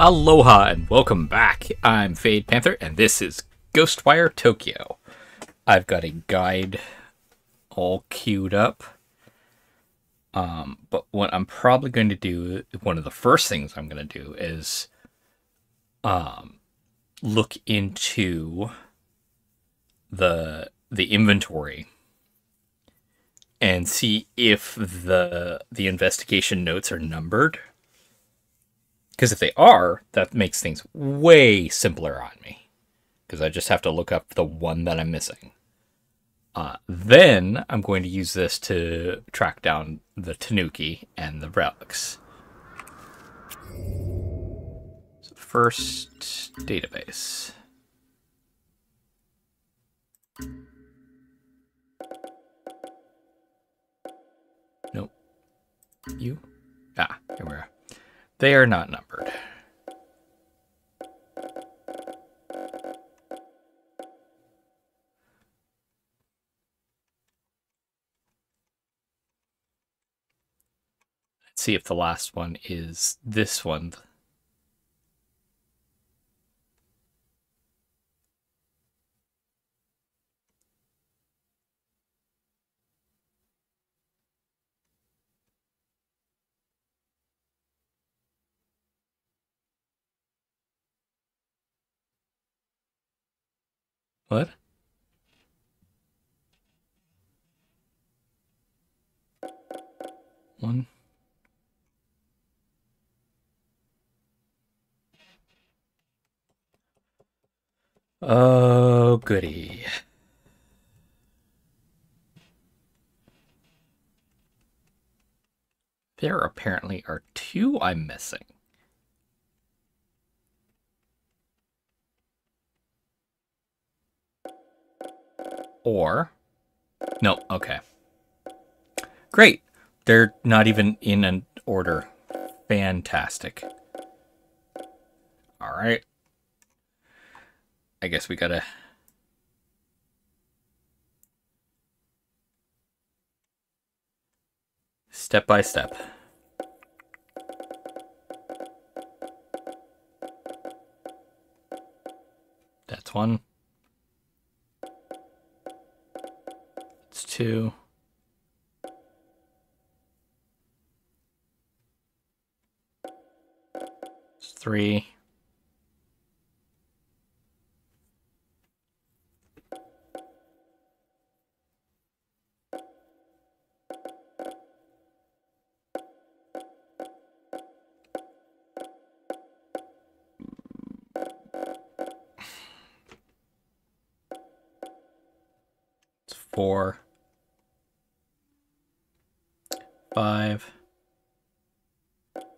Aloha and welcome back. I'm Fade Panther and this is Ghostwire Tokyo. I've got a guide all queued up. Um, but what I'm probably going to do, one of the first things I'm going to do is um, look into the the inventory and see if the the investigation notes are numbered because if they are, that makes things way simpler on me. Because I just have to look up the one that I'm missing. Uh, then I'm going to use this to track down the Tanuki and the relics. So first, database. Nope. You? Ah, here we are. They are not numbered. Let's see if the last one is this one. What? One. Oh, goody. There apparently are two I'm missing. Or, no, okay. Great. They're not even in an order. Fantastic. All right. I guess we gotta. Step by step. That's one. Two. Three.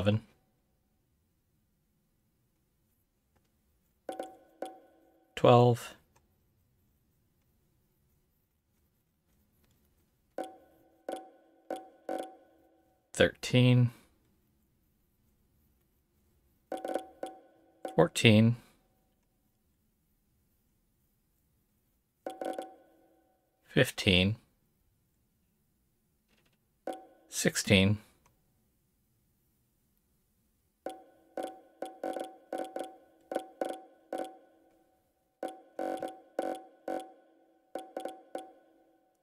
Eleven. Twelve. Thirteen. Fourteen. Fifteen. Sixteen.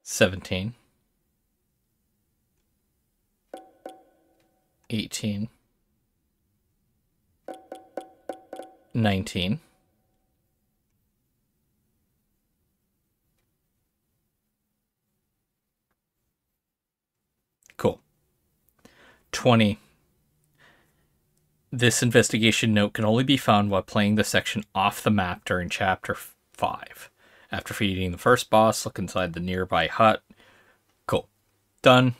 Seventeen. Eighteen. Nineteen. Cool. 20. This investigation note can only be found while playing the section off the map during chapter 5. After feeding the first boss, look inside the nearby hut. Cool. Done.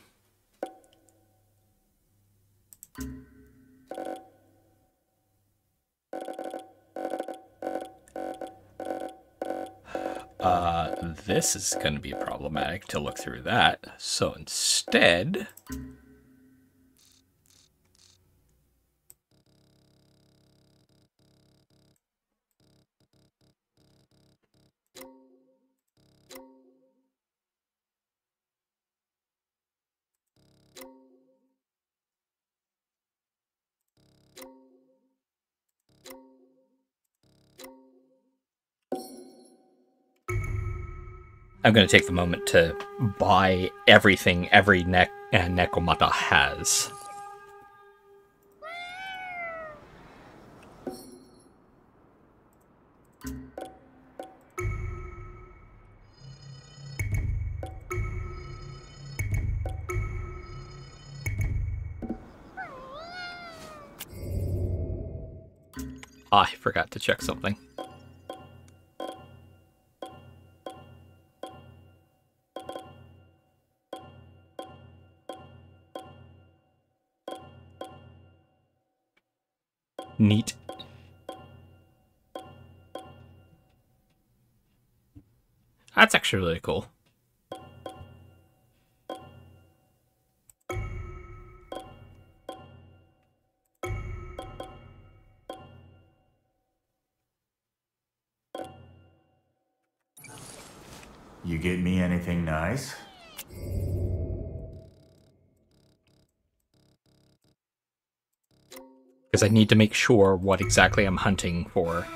Uh, this is going to be problematic to look through that. So instead, I'm going to take the moment to buy everything every ne- uh, Nekomata has. Ah, I forgot to check something. Neat. That's actually really cool. You get me anything nice? Because I need to make sure what exactly I'm hunting for.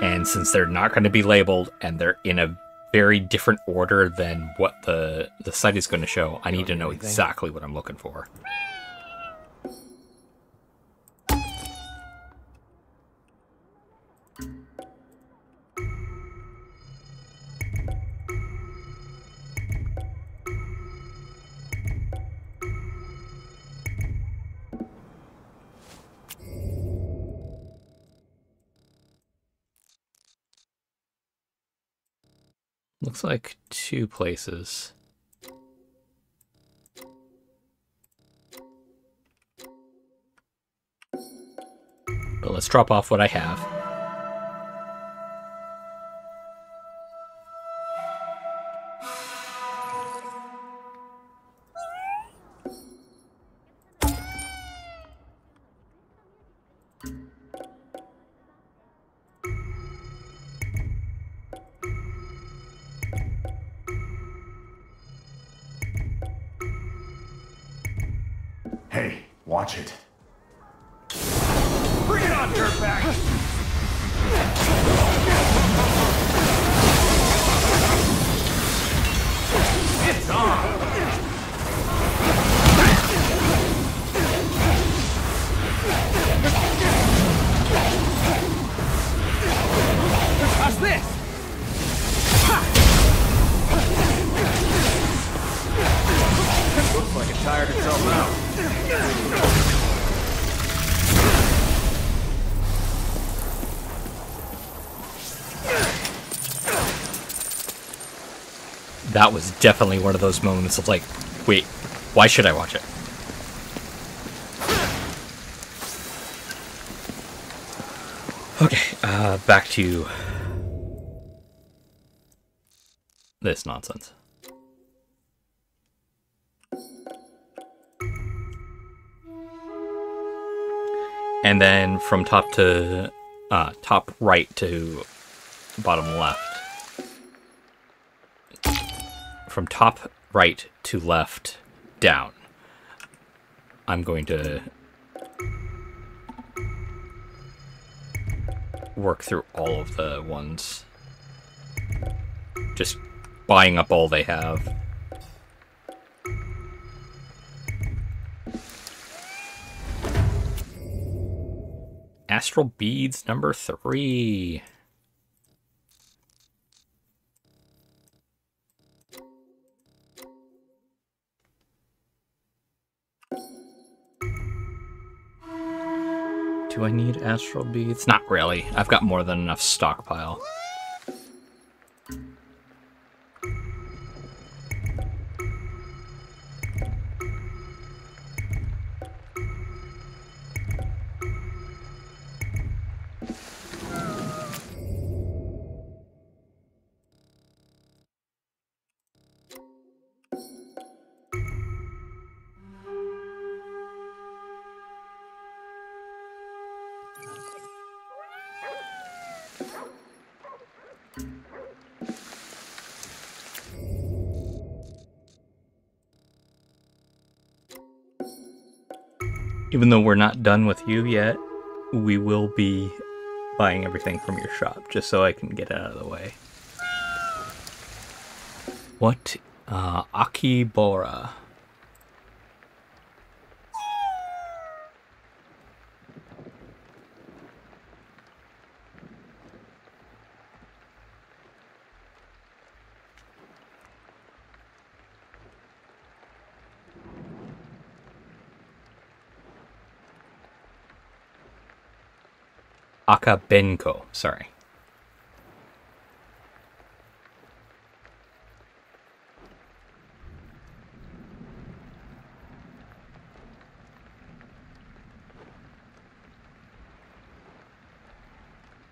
And since they're not going to be labeled and they're in a very different order than what the the site is going to show, I need to know exactly what I'm looking for. Like two places. But let's drop off what I have. Definitely one of those moments of like, wait, why should I watch it? Okay, uh, back to this nonsense. And then from top to uh, top right to bottom left. From top right to left down. I'm going to work through all of the ones. Just buying up all they have. Astral Beads number three. Do I need astral beads? Not really. I've got more than enough stockpile. Even though we're not done with you yet, we will be buying everything from your shop, just so I can get it out of the way. What? Uh, Akibora. Akabenko, sorry.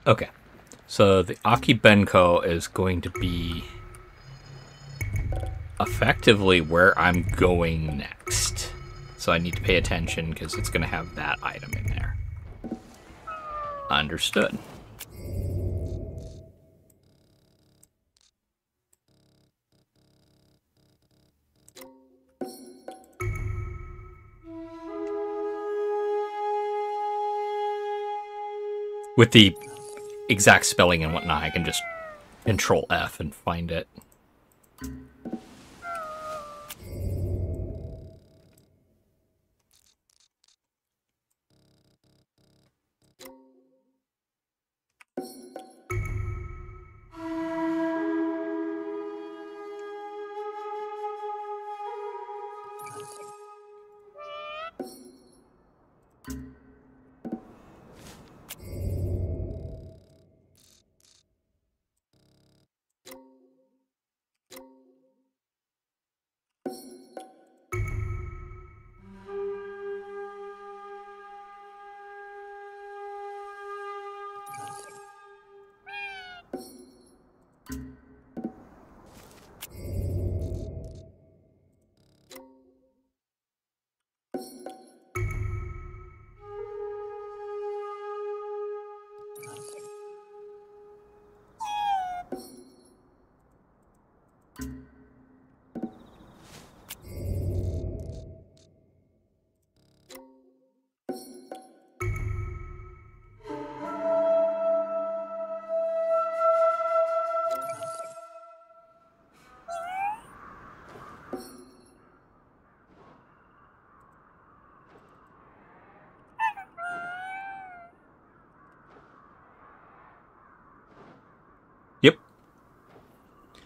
Okay. So the Akibenko is going to be effectively where I'm going next. So I need to pay attention because it's going to have that item in there. Understood. With the exact spelling and whatnot, I can just control F and find it.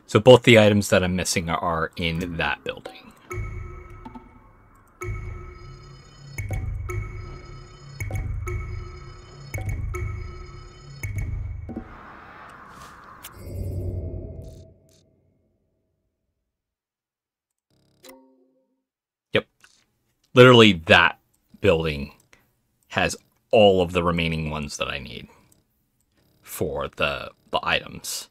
So both the items that I'm missing are in that building. Yep. Literally that building has all of the remaining ones that I need for the the items.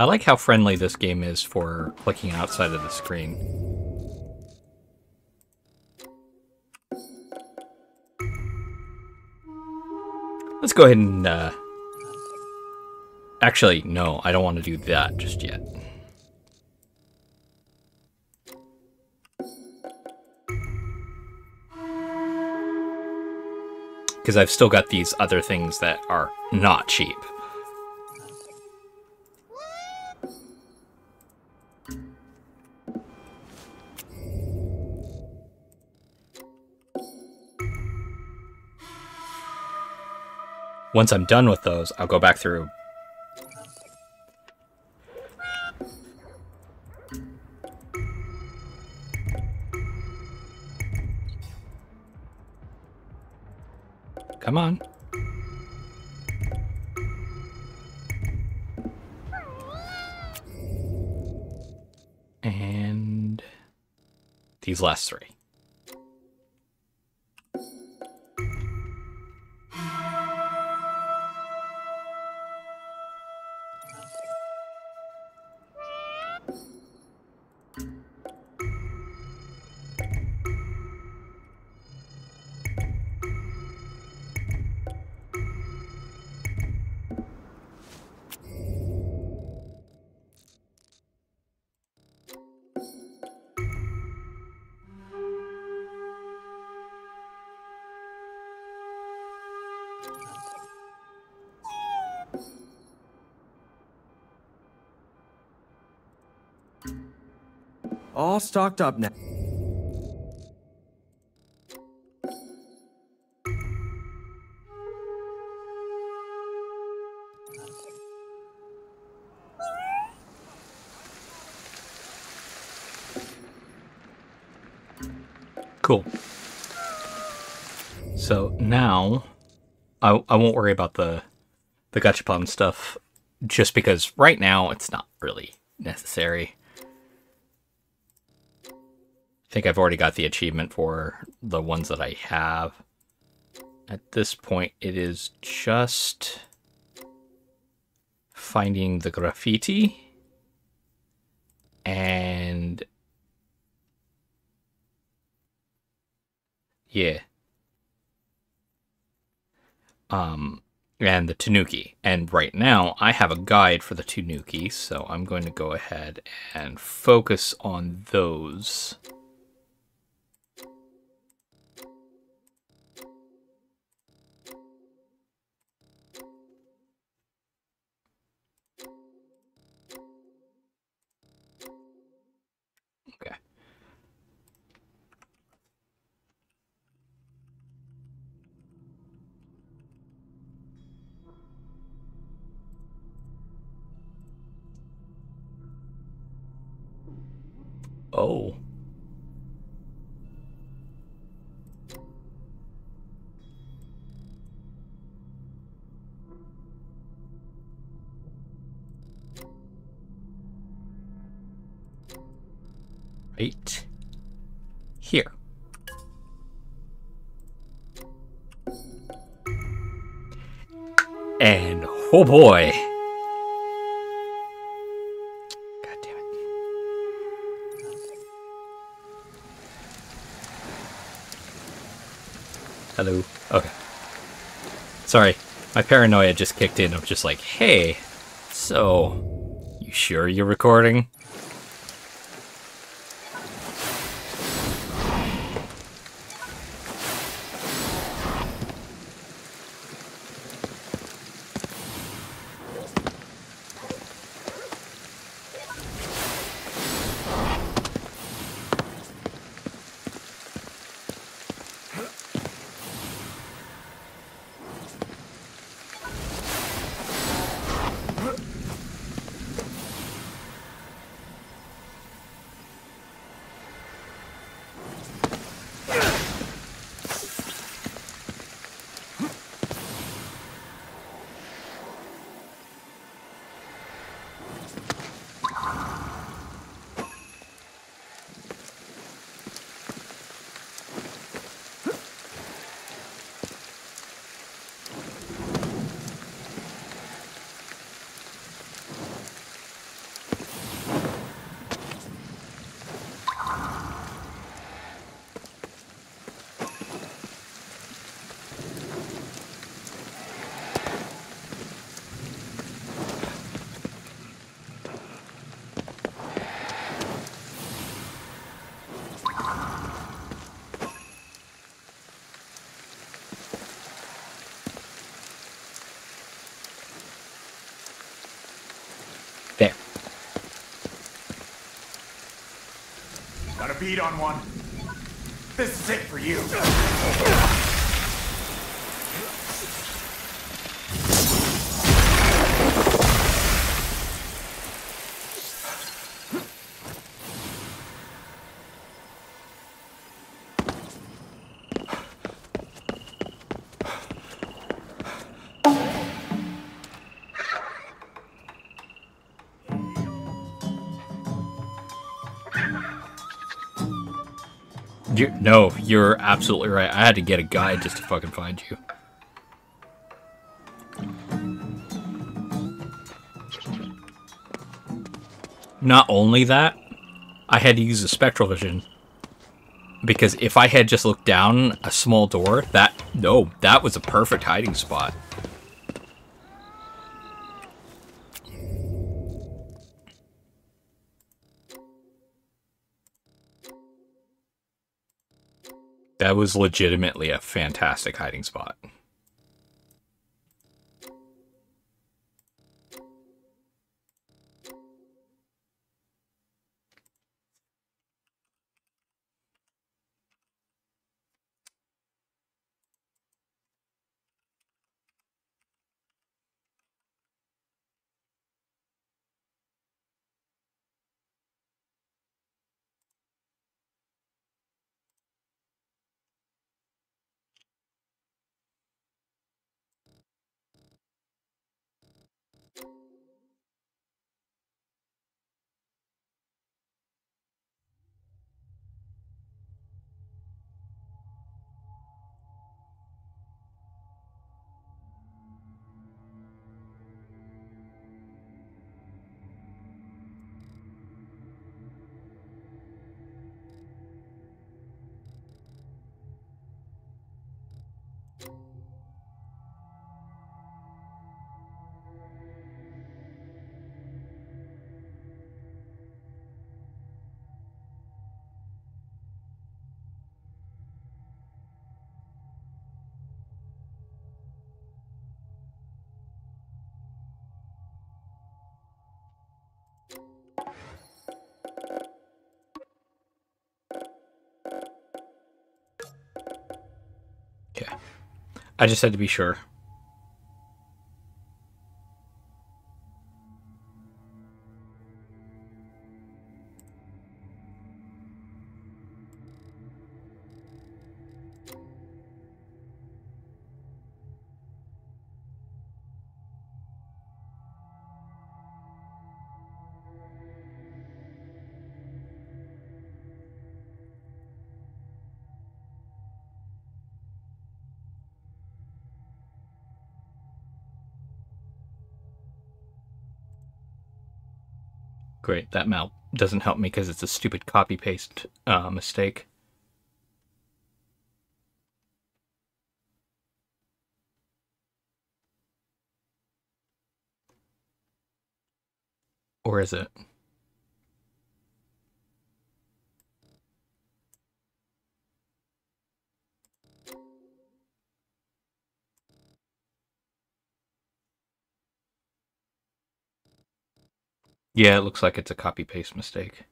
I like how friendly this game is for clicking outside of the screen. Let's go ahead and uh, Actually, no, I don't want to do that just yet. Because I've still got these other things that are not cheap. Once I'm done with those, I'll go back through Come on. And these last three. Stocked up now. Cool. So now, I I won't worry about the the gachapon stuff, just because right now it's not really necessary. Think I've already got the achievement for the ones that I have. At this point, it is just finding the graffiti and yeah. Um and the tanuki. And right now i have a guide for the tanuki so i'm going to go ahead and focus on those Right here. And oh boy. God damn it. Hello. Okay. Sorry. My paranoia just kicked in of just like, hey, so, you sure you're recording? No, you're absolutely right. I had to get a guide just to fucking find you. Not only that, I had to use the spectral vision because if I had just looked down a small door, that no, that was a perfect hiding spot. Was legitimately a fantastic hiding spot. I just had to be sure. Great, that map doesn't help me because it's a stupid copy paste uh, mistake. Or is it? Yeah, it looks like it's a copy paste mistake.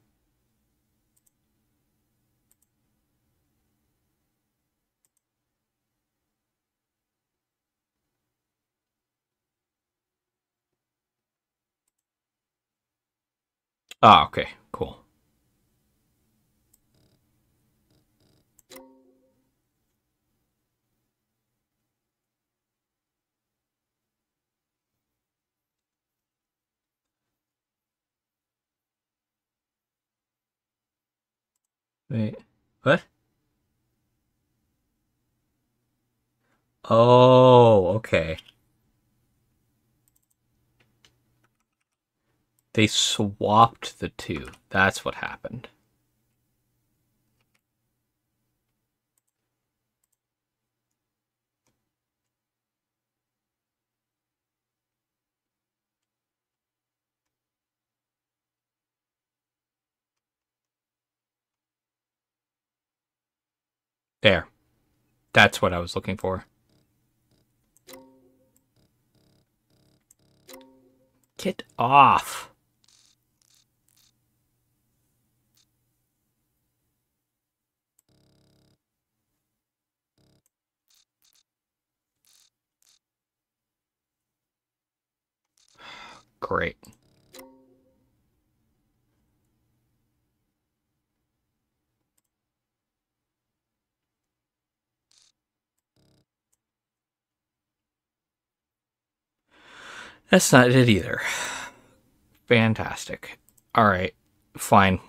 Ah, okay, cool. Wait, what? Oh, okay. They swapped the two. That's what happened. There. That's what I was looking for. Get off. Great. That's not it either. Fantastic. All right, fine.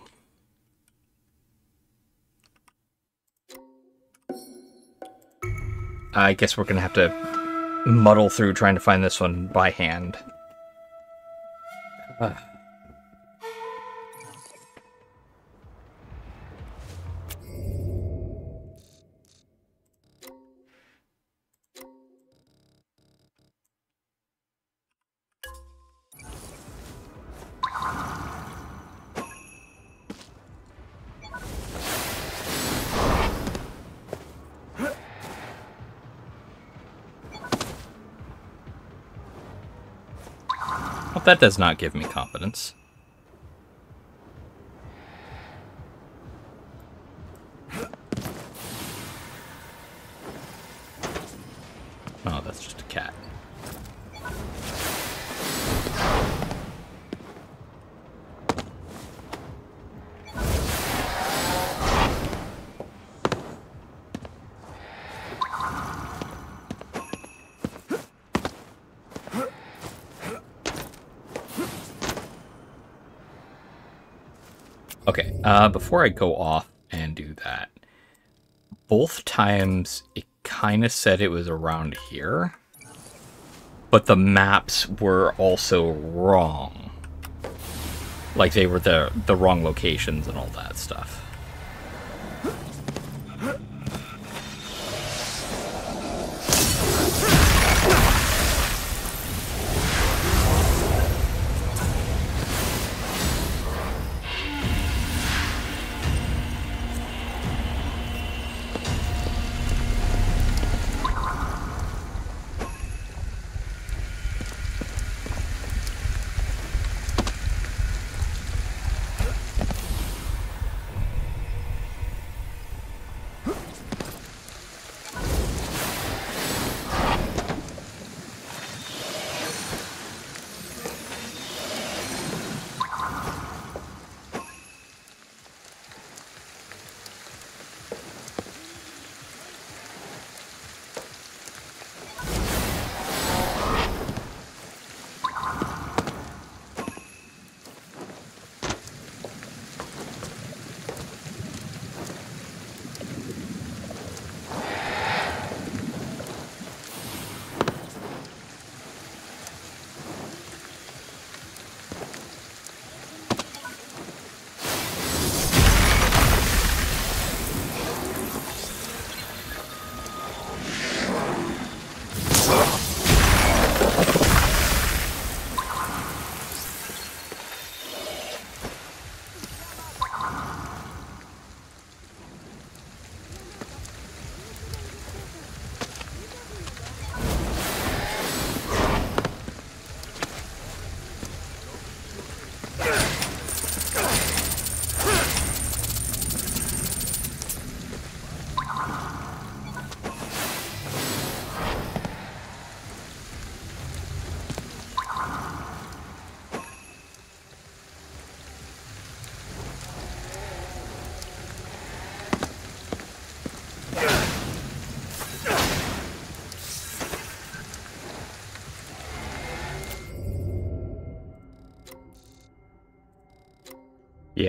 I guess we're gonna have to muddle through trying to find this one by hand. Uh. That does not give me confidence. Okay, uh, before I go off and do that, both times it kind of said it was around here, but the maps were also wrong. Like they were the the wrong locations and all that stuff.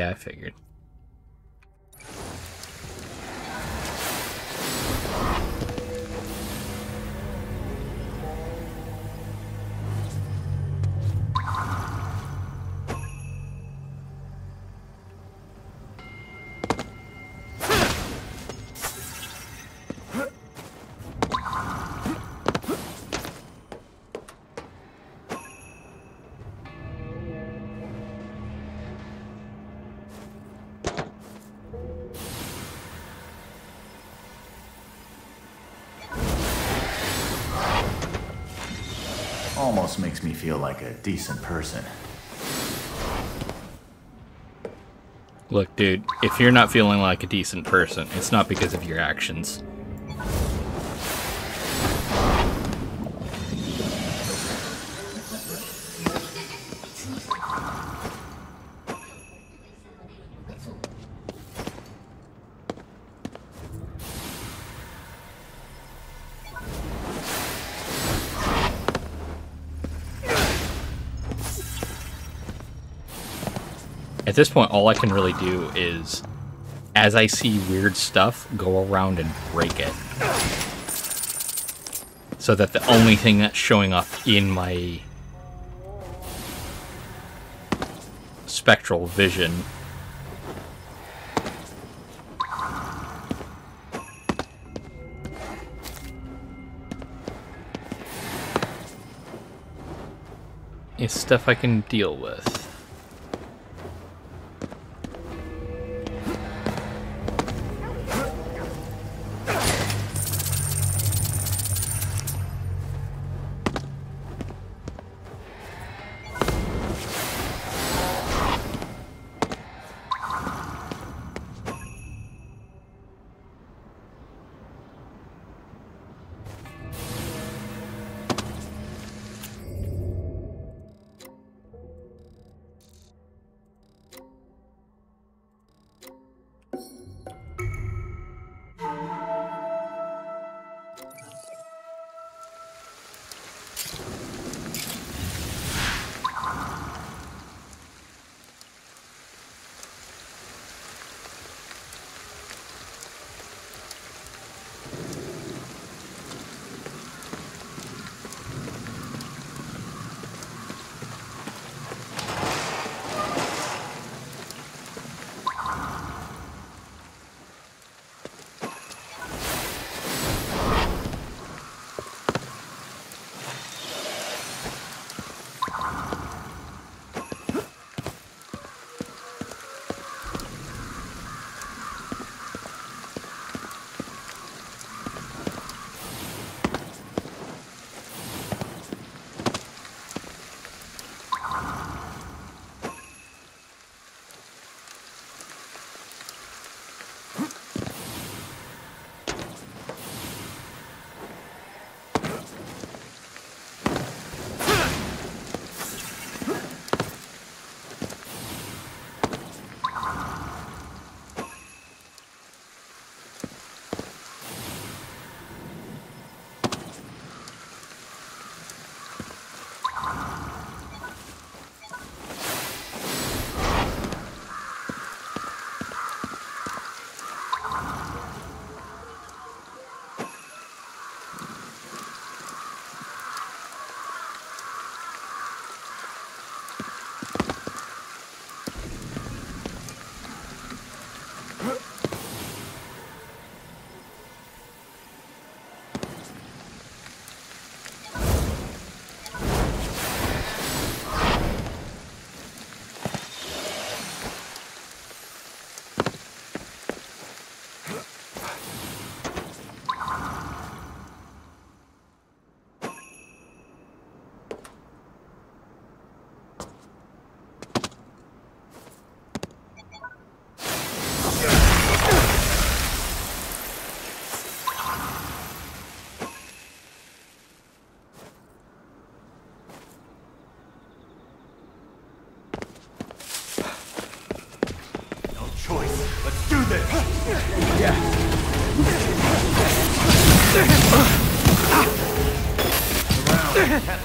Yeah, I figured. Feel like a decent person. Look, dude, if you're not feeling like a decent person, it's not because of your actions. This point, all I can really do is, as I see weird stuff, go around and break it. So that the only thing that's showing up in my spectral vision is stuff I can deal with.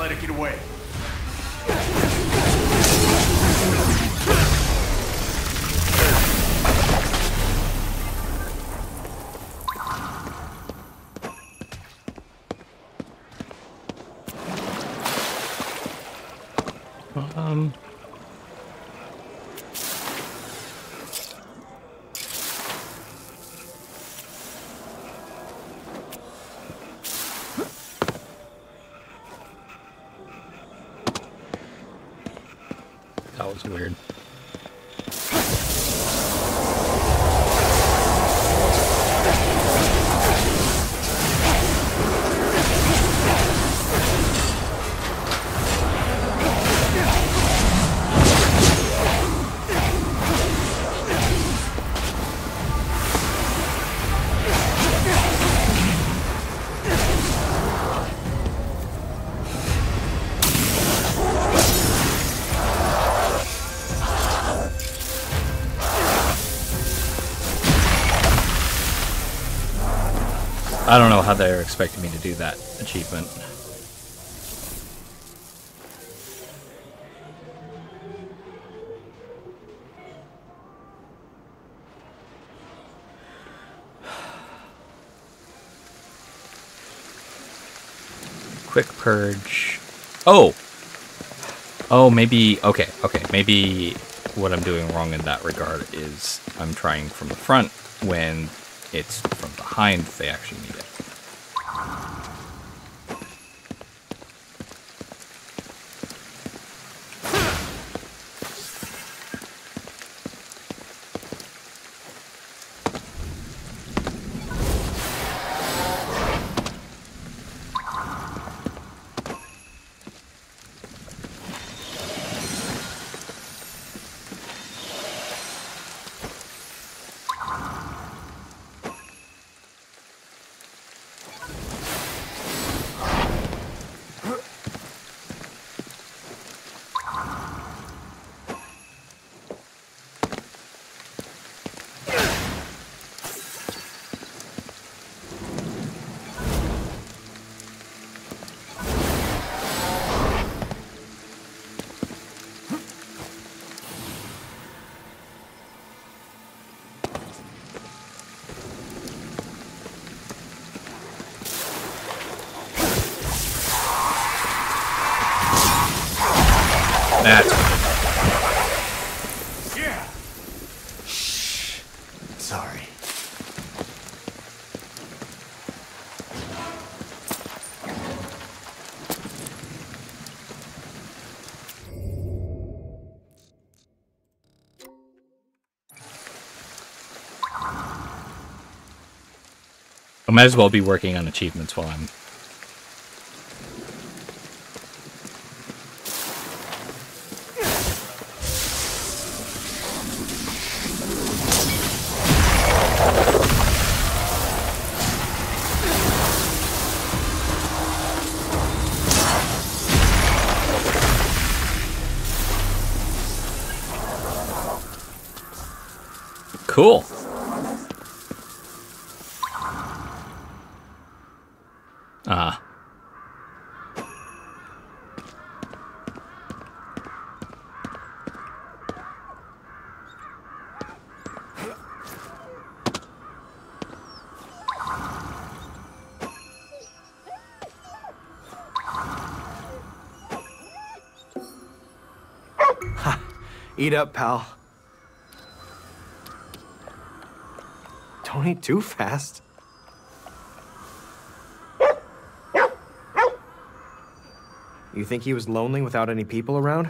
Let it get away. I don't know how they're expecting me to do that achievement. Quick purge. Oh! Oh, maybe. Okay, okay. Maybe what I'm doing wrong in that regard is I'm trying from the front when it's from behind they actually need might as well be working on achievements while I'm. Eat up, pal. Don't eat too fast. You think he was lonely without any people around?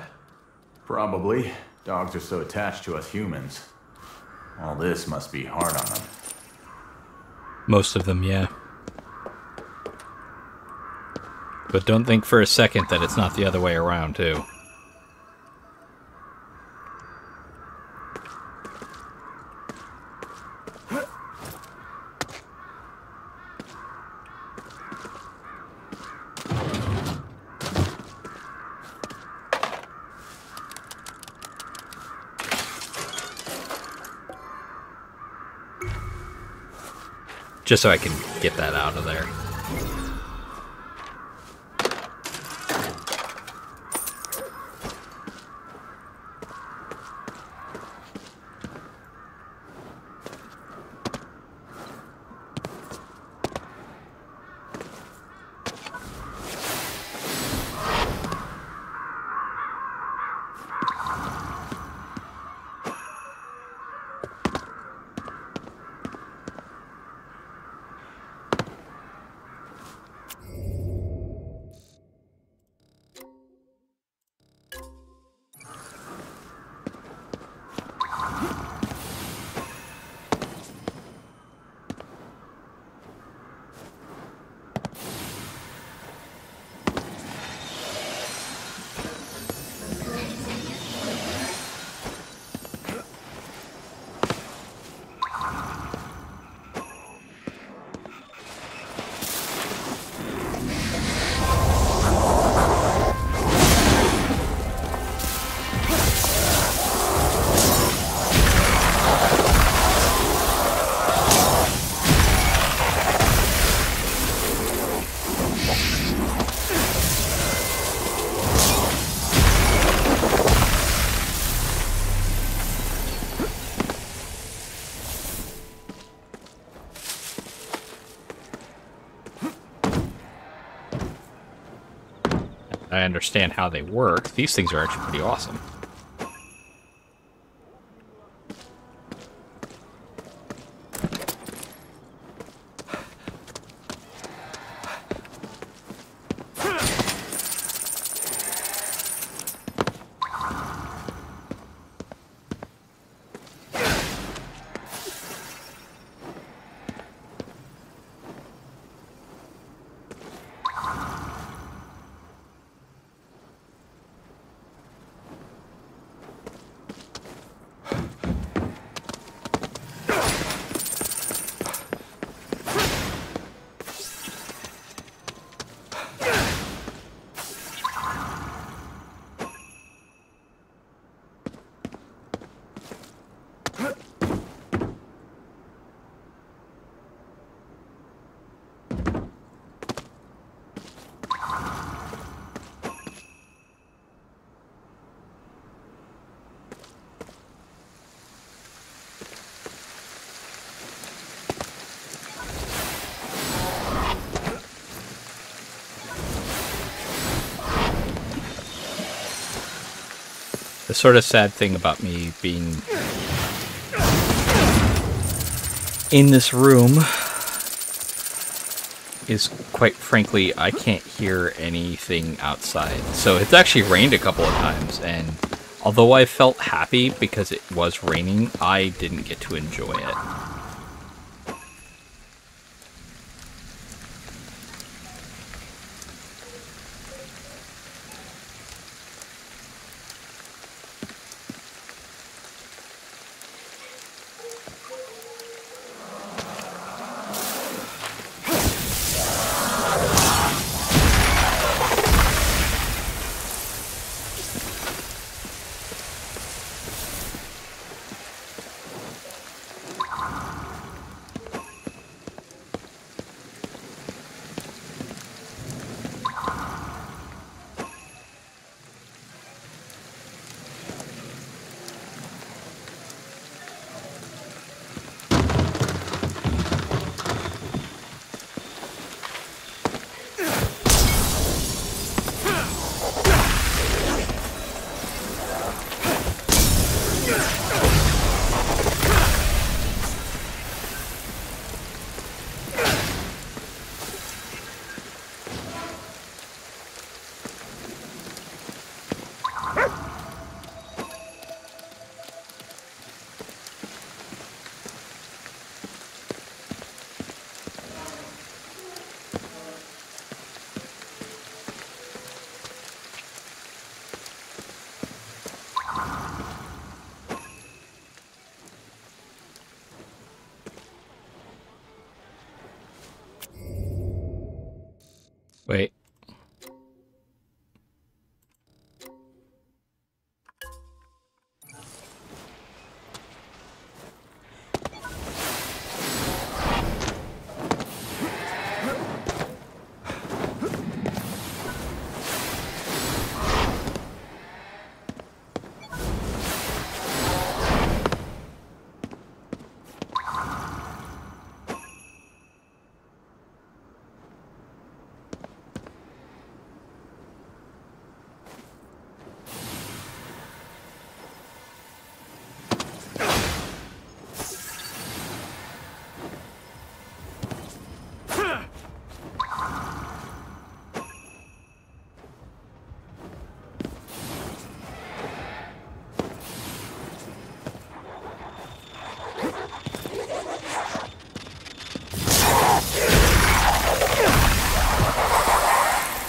Probably. Dogs are so attached to us humans. All this must be hard on them. Most of them, yeah. But don't think for a second that it's not the other way around, too. Just so I can get that out of there. Understand how they work. These things are actually pretty awesome. Sort of sad thing about me being in this room is quite frankly I can't hear anything outside. So it's actually rained a couple of times and although I felt happy because it was raining, I didn't get to enjoy it.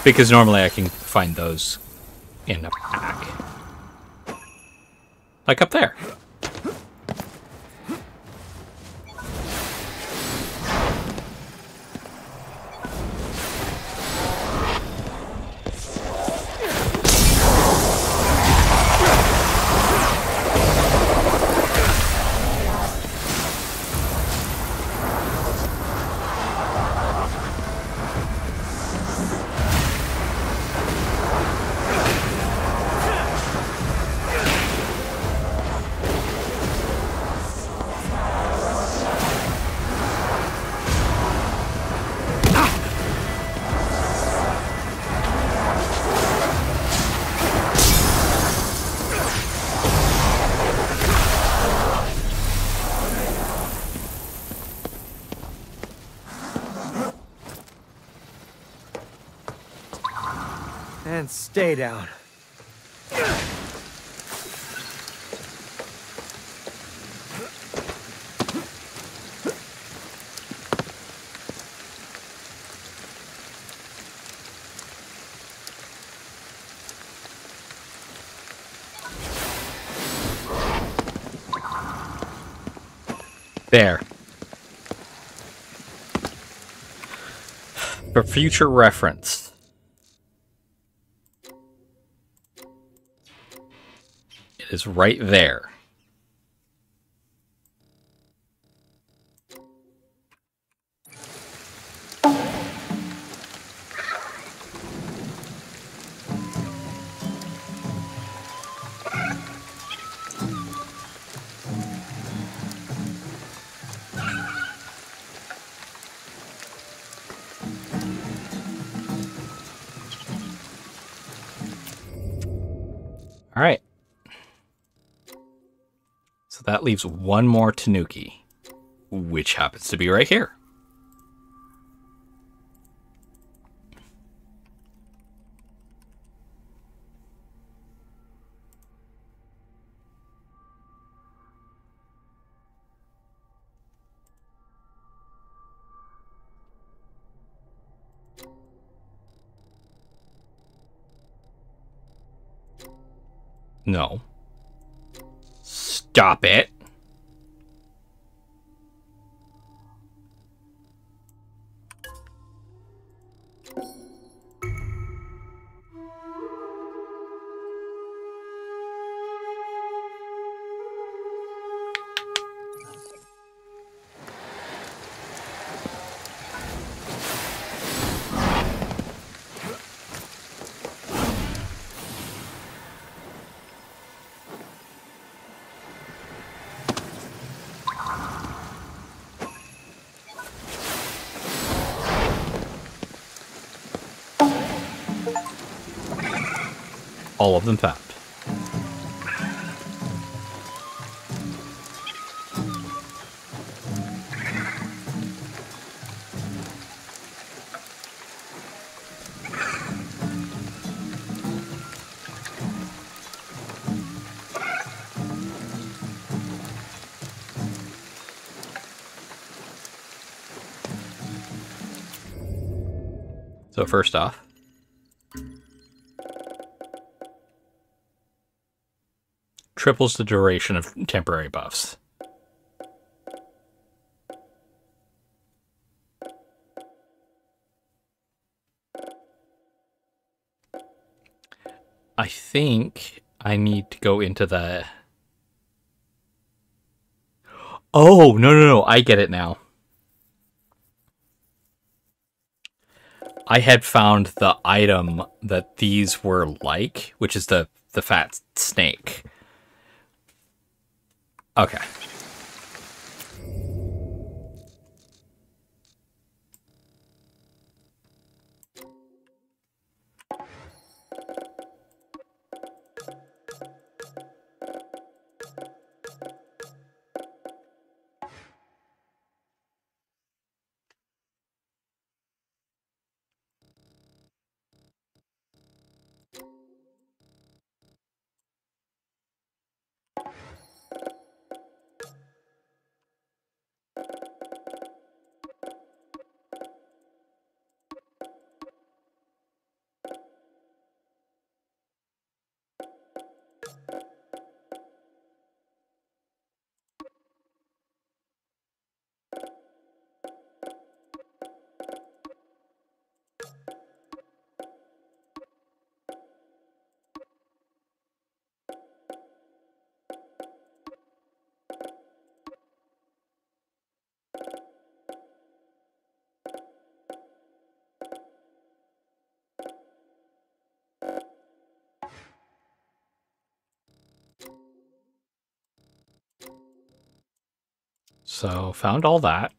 Because normally I can find those in a pack. Like up there. Stay down. There. For future reference. Is right there. Leaves one more Tanuki, which happens to be right here. No. Stop it. Them tapped. So first off, triples the duration of temporary buffs. I think I need to go into the. Oh, no, no, no. I get it now. I had found the item that these were like, which is the, the fat snake. Okay. So found all that.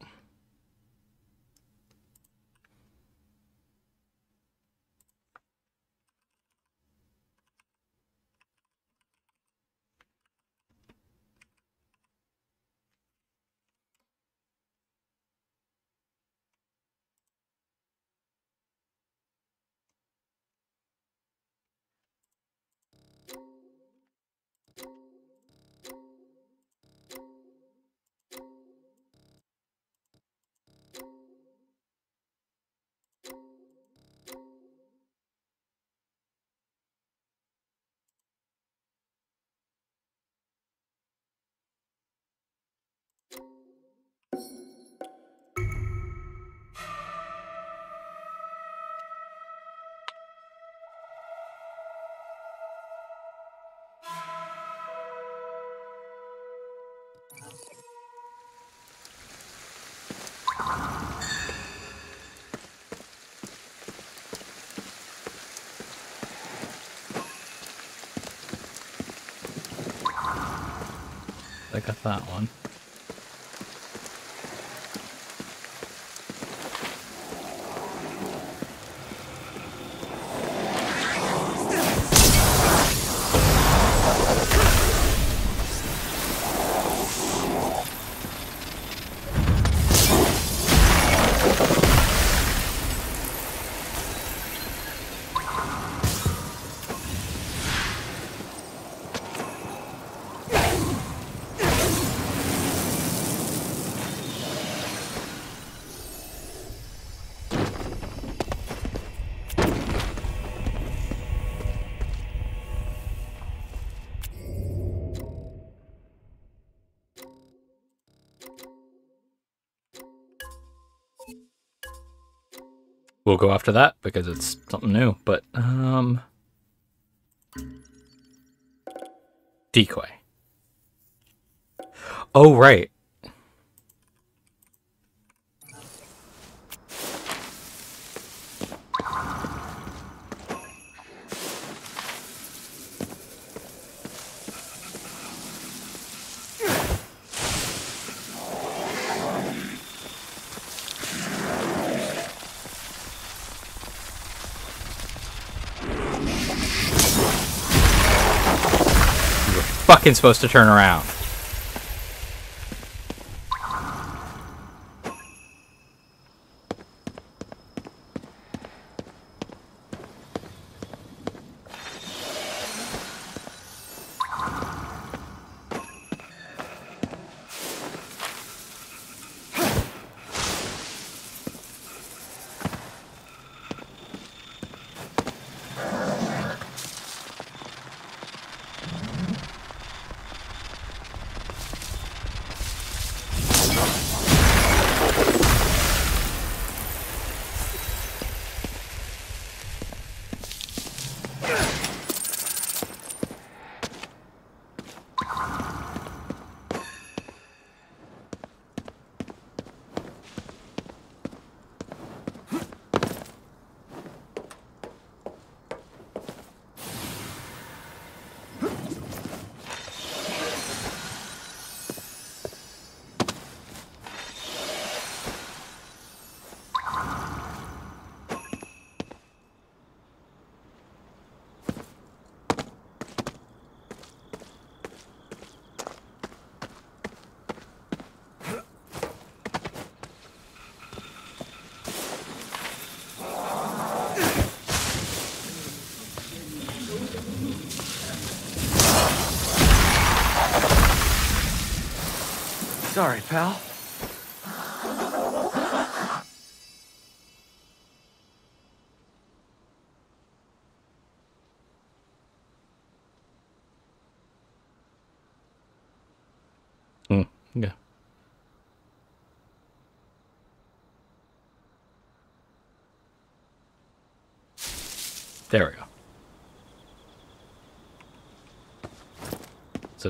We'll go after that because it's something new, but um decoy. Oh right. Fucking supposed to turn around.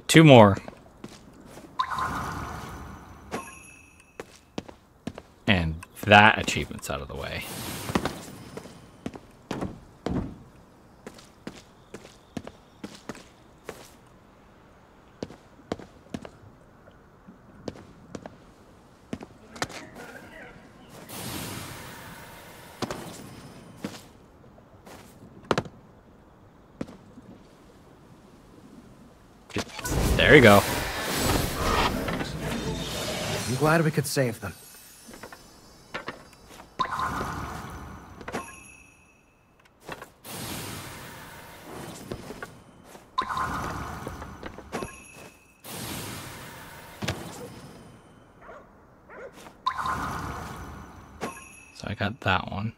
Two more. And that achievement's out of the way. There you go. I'm glad we could save them. So I got that one.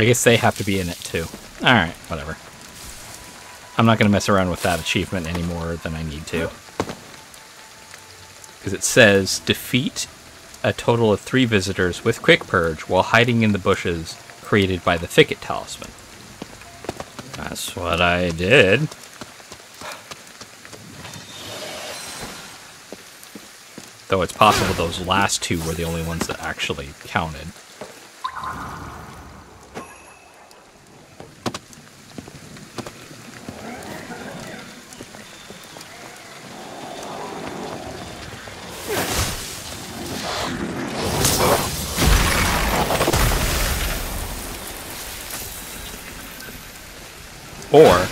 I guess they have to be in it too. Alright, whatever. I'm not going to mess around with that achievement any more than I need to. Because it says, defeat a total of three visitors with Quick Purge while hiding in the bushes created by the Thicket Talisman. That's what I did. Though it's possible those last two were the only ones that actually counted. Or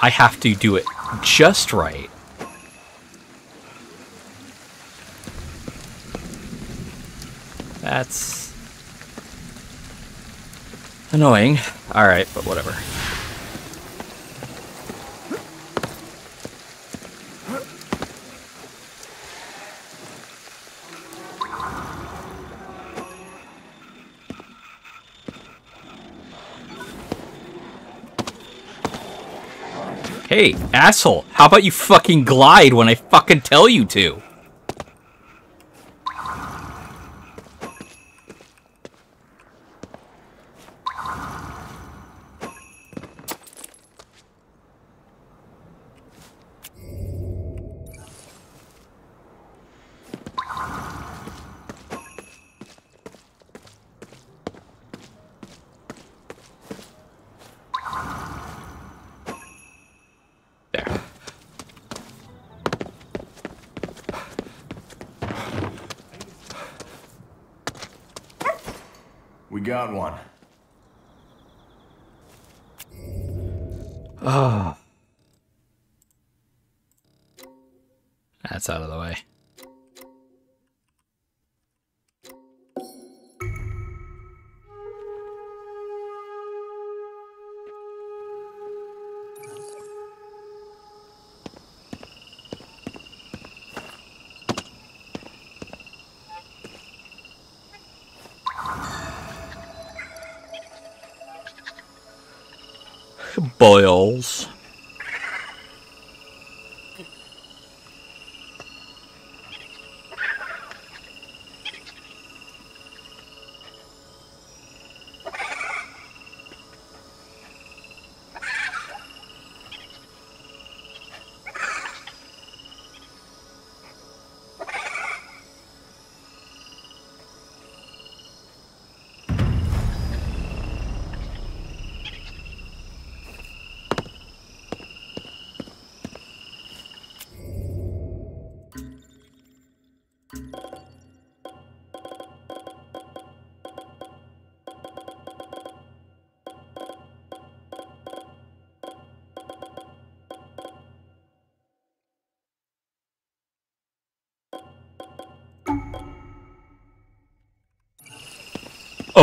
I have to do it just right. That's annoying. Alright, but whatever. Hey, asshole, how about you fucking glide when I fucking tell you to?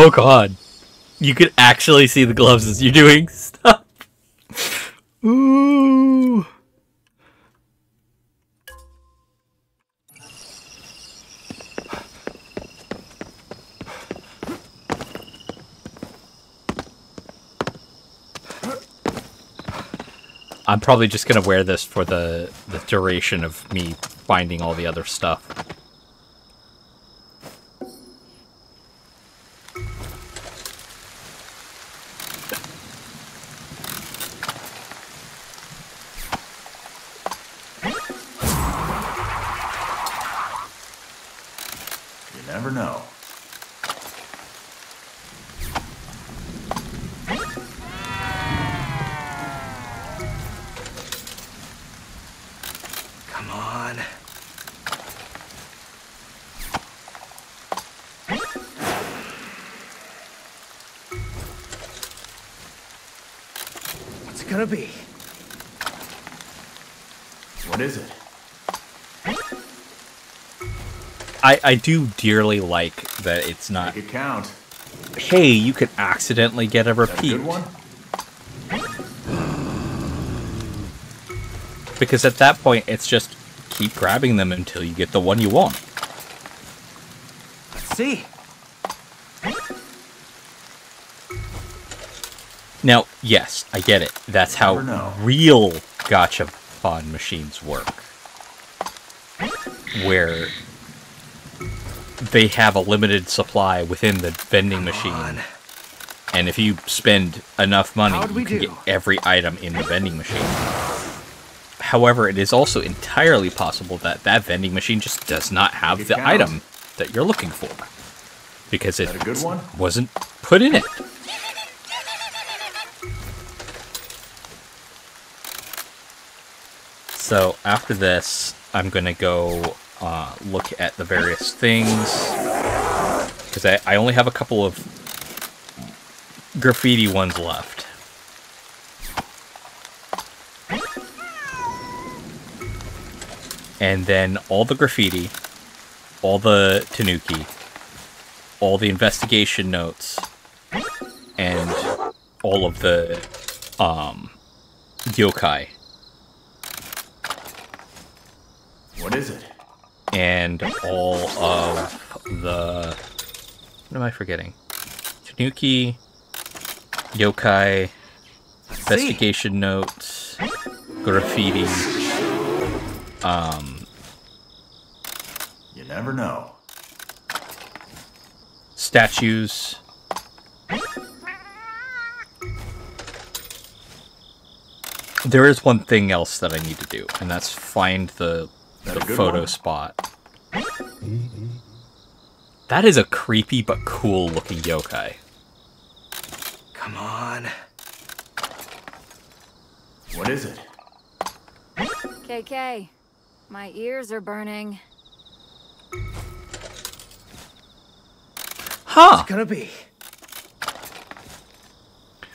Oh god. You could actually see the gloves as you're doing stuff. Ooh. I'm probably just gonna wear this for the the duration of me finding all the other stuff. I, I do dearly like that it's not, Make it count. hey, you could accidentally get a a repeat. good one? Because at that point, it's just keep grabbing them until you get the one you want. Let's see. Now, yes, I get it. That's how real gachapon machines work. Where they have a limited supply within the vending machine. on. And if you spend enough money, you can do? get every item in the vending machine. However, it is also entirely possible that that vending machine just does not have It the counts. item that you're looking for. Because it good one? wasn't put in it. So after this, I'm going to go uh, look at the various things. Because I, I only have a couple of graffiti ones left. And then all the graffiti, all the tanuki, all the investigation notes, and all of the um, yokai What is it? and all of the. What am I forgetting? Tanuki, yokai, investigation notes, graffiti. Um, You never know. statues. There is one thing else that I need to do, and that's find the, the a good photo one? spot. That is a creepy but cool looking yokai. Come on. What is it? KK, my ears are burning. Huh! It's Gonna be.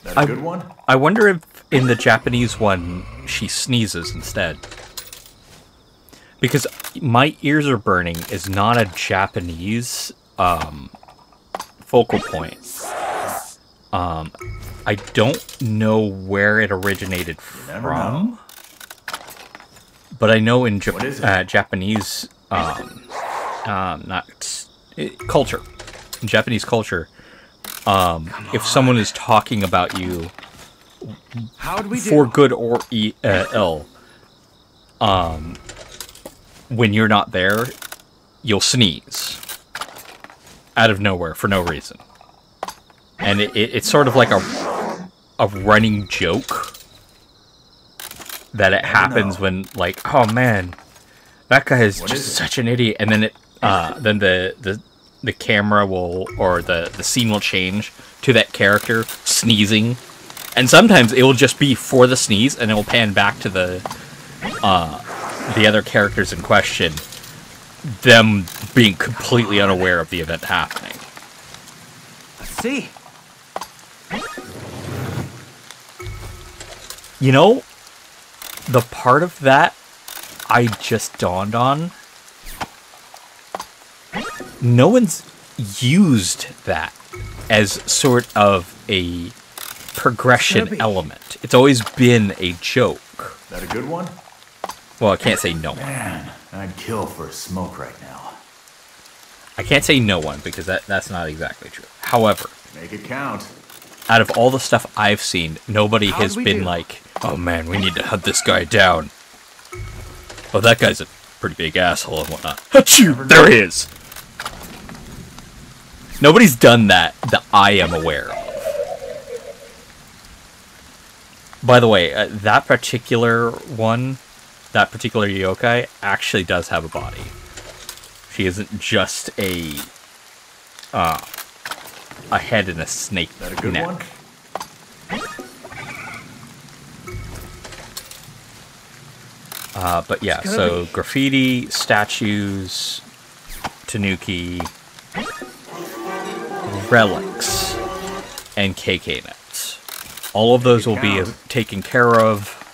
That a I- good one? I wonder if in the Japanese one she sneezes instead. Because my ears are burning is not a Japanese um, focal point. Um, I don't know where it originated from, but I know in Jap- uh, Japanese um, um, not uh, culture, in Japanese culture, um, if someone is talking about you How'd we do? for good or e- uh, ill. Um, when you're not there, you'll sneeze out of nowhere for no reason, and it, it, it's sort of like a a running joke that it happens when like, oh man, that guy is What just is such an idiot, and then it uh, then the the the camera will or the the scene will change to that character sneezing. And sometimes it will just be for the sneeze and it will pan back to the uh the other characters in question them being completely unaware of the event happening. Let's see. you know the part of that i just dawned on. No one's used that as sort of a progression element. It's always been a joke. That a good one? Well i can't say no one Man, I'd kill for a smoke right now. I can't say no one because that, that's not exactly true. However, Make it count. out of all the stuff I've seen, nobody How'd has been do? like, oh man, we need to hunt this guy down. Oh, that guy's a pretty big asshole and whatnot. Achoo! There he is! Nobody's done that that I am aware of. By the way, uh, that particular one, that particular yokai, actually does have a body. She isn't just a uh, a head and a snake That a good neck. one? Uh, but yeah, so be. graffiti, statues, tanuki, relics, and KK nets. All of those will be taken care of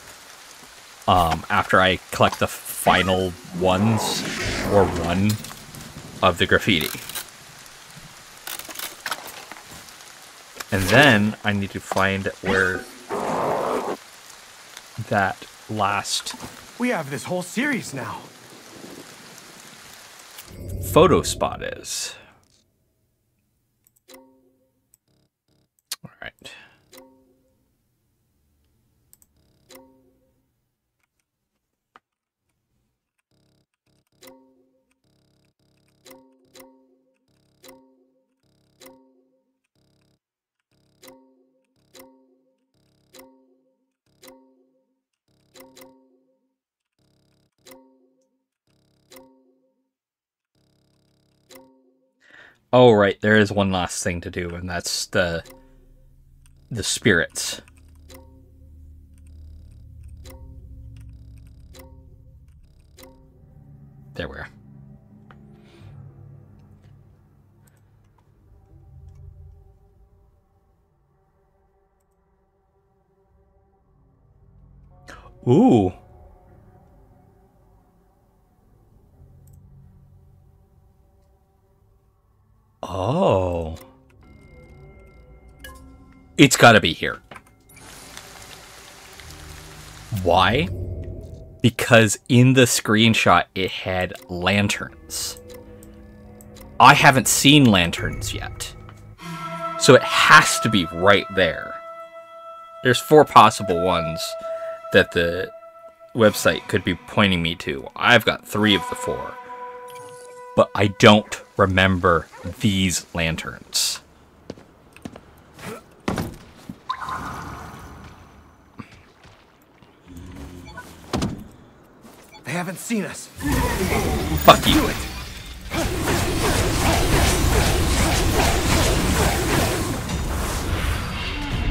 um, after I collect the final ones or one of the graffiti. And then I need to find where that last We have this whole series now. photo spot is. All right. Oh right, there is one last thing to do, and that's the the spirits. There we are. Ooh. Oh. It's got to be here. Why? Because in the screenshot it had lanterns. I haven't seen lanterns yet. So it has to be right there. There's four possible ones that the website could be pointing me to. I've got three of the four. But I don't remember these lanterns. They haven't seen us. Fuck you.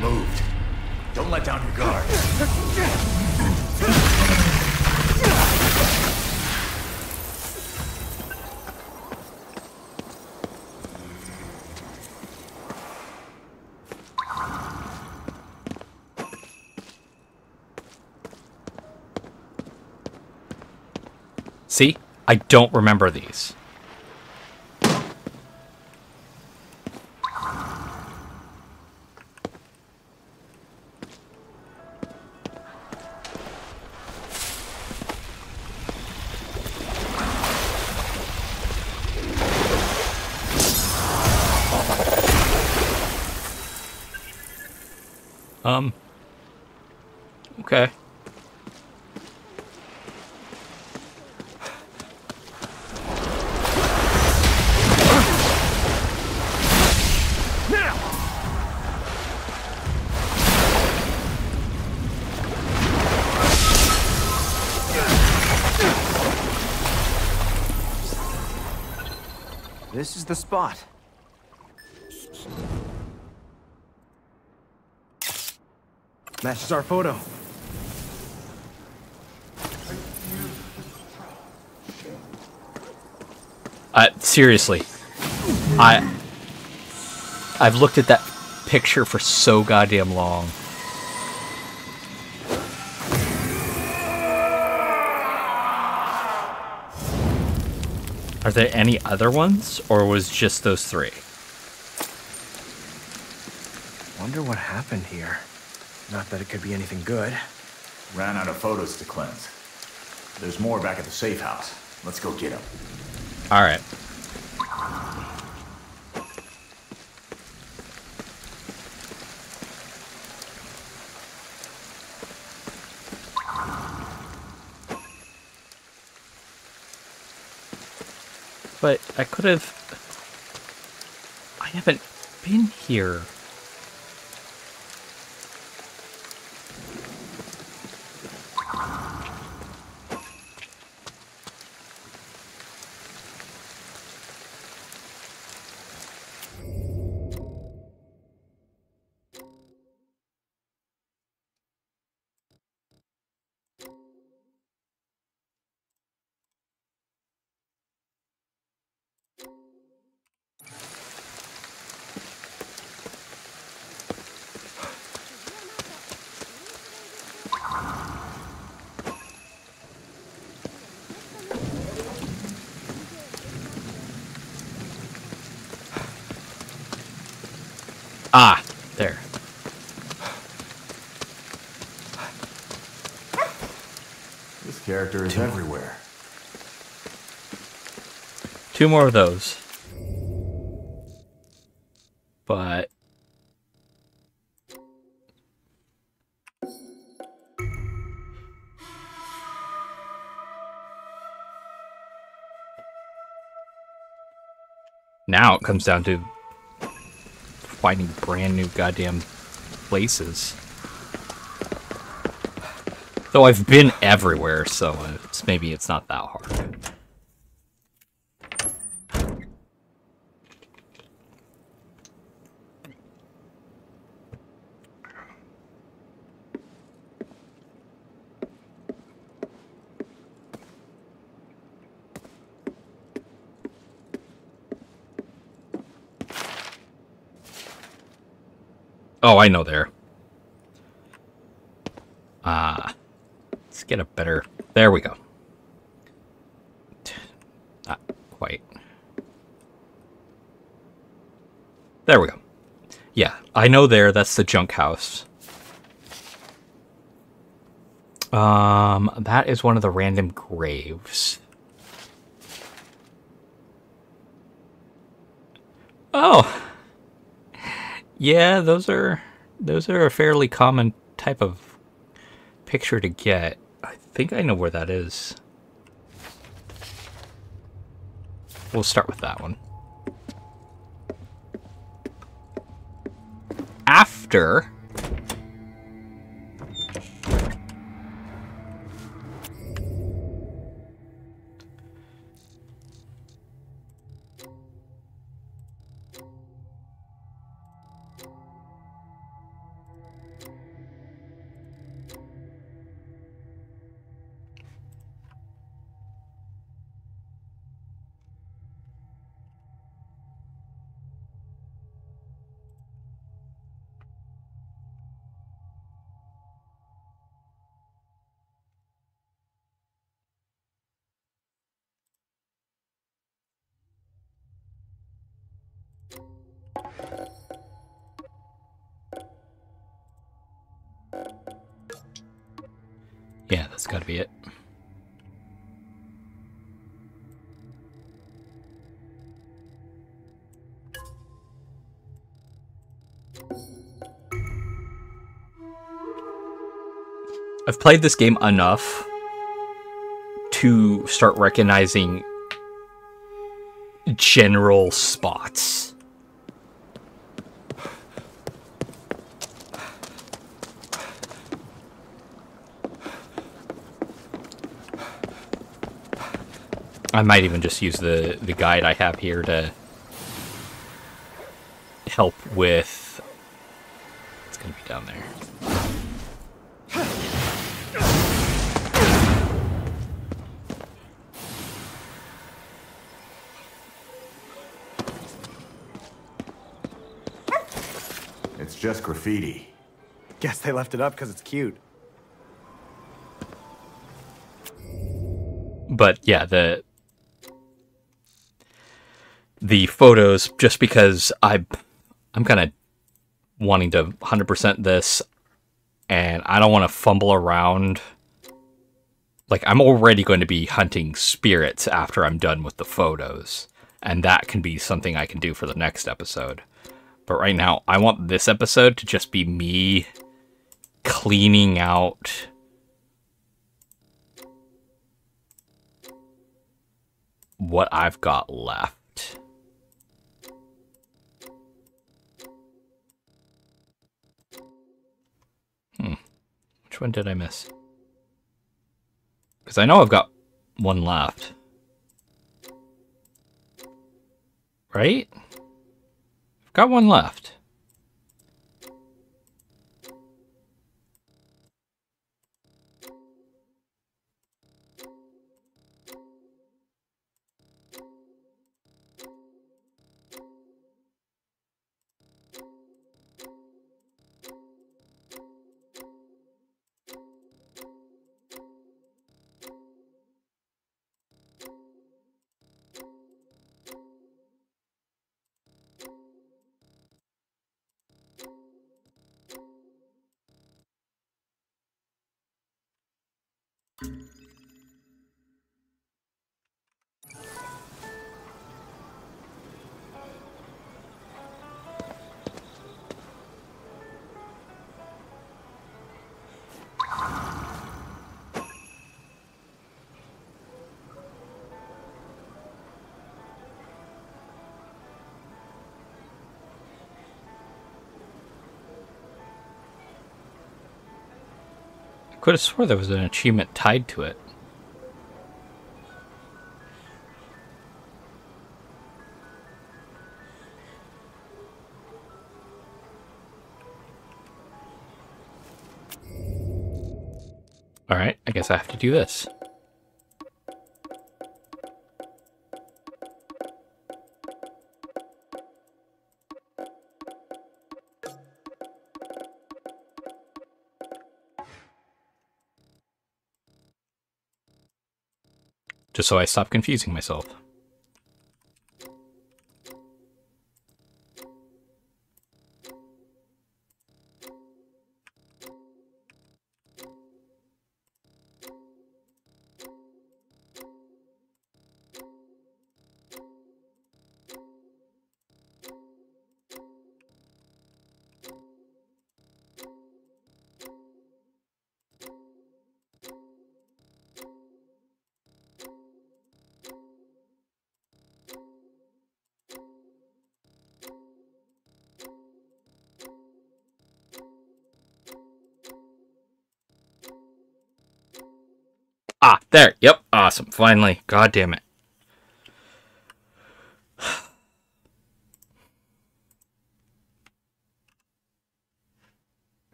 Moved. Don't let down your guard. See? I don't remember these. Matches our photo. Uh, seriously, I I've looked at that picture for so goddamn long. Are there any other ones, or was just those three? Wonder what happened here. Not that it could be anything good. Ran out of photos to cleanse. There's more back at the safe house. Let's go get them. All right. But I could have. I haven't been here. Ah, there. This character is everywhere. Two more of those. But now it comes down to finding brand new goddamn places. Though I've been everywhere, so it's, maybe it's not that hard. Oh, I know there. Ah. let's get a better... There we go. Not quite. There we go. Yeah, I know there. That's the junk house. Um, that is one of the random graves. Oh. Yeah, those are those are a fairly common type of picture to get. I think I know where that is. We'll start with that one. After played this game enough to start recognizing general spots. I might even just use the, the guide I have here to help with... It's going to be down there. Just graffiti. Guess they left it up because it's cute. But yeah, the the photos just because I I'm kind of wanting to 100% this and I don't want to fumble around like I'm already going to be hunting spirits after I'm done with the photos and that can be something I can do for the next episode. But right now I want this episode to just be me cleaning out what I've got left. Hmm. Which one did I miss? Because I know I've got one left. Right? Got one left. Could have swore there was an achievement tied to it. Alright, I guess I have to do this. Just so I stop confusing myself. Awesome. Finally. God damn it.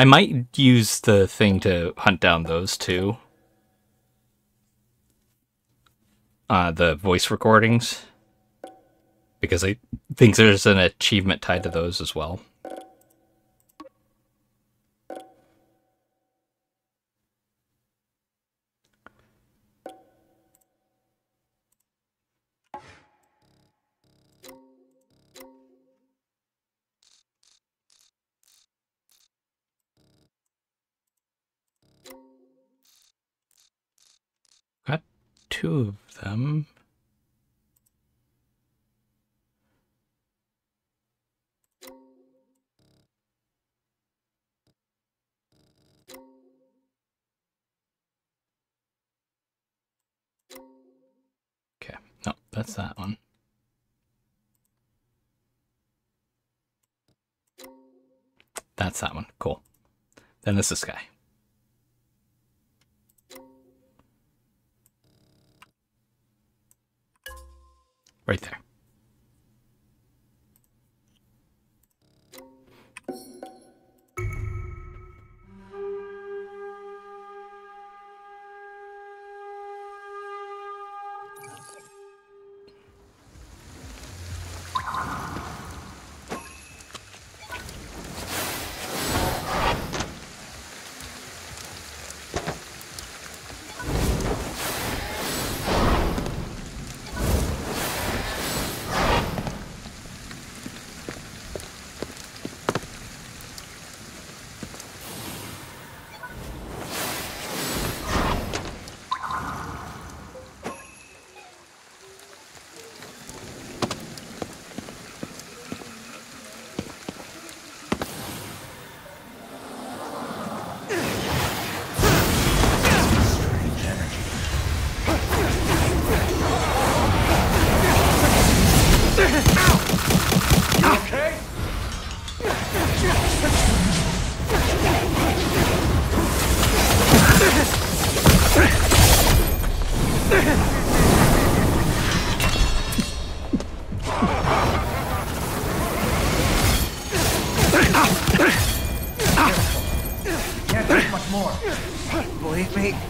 I might use the thing to hunt down those two. Uh, the voice recordings. Because I think there's an achievement tied to those as well. Two of them. Okay, no, that's that one. That's that one. Cool. Then it's this guy. Right there.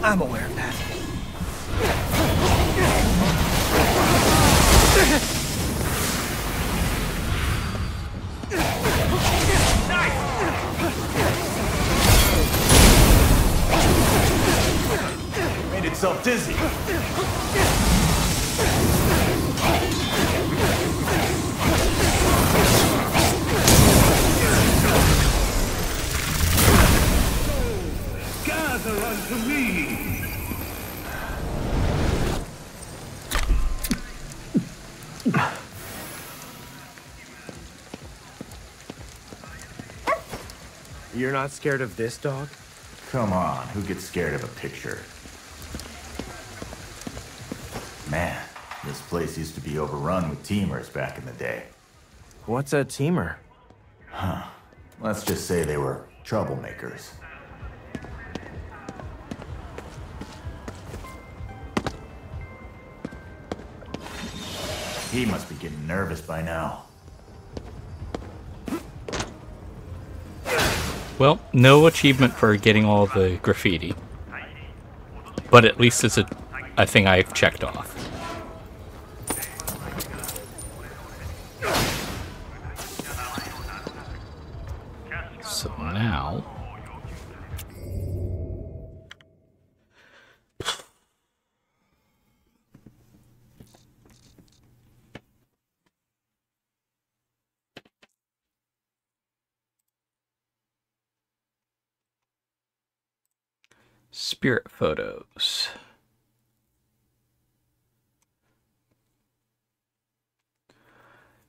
Believe not scared of this dog? Come on, who gets scared of a picture? Man, this place used to be overrun with teamers back in the day. What's a teamer? Huh. Let's just say they were troublemakers. He must be getting nervous by now. Well, no achievement for getting all the graffiti. But at least it's a, a thing I've checked off. So now... Spirit photos.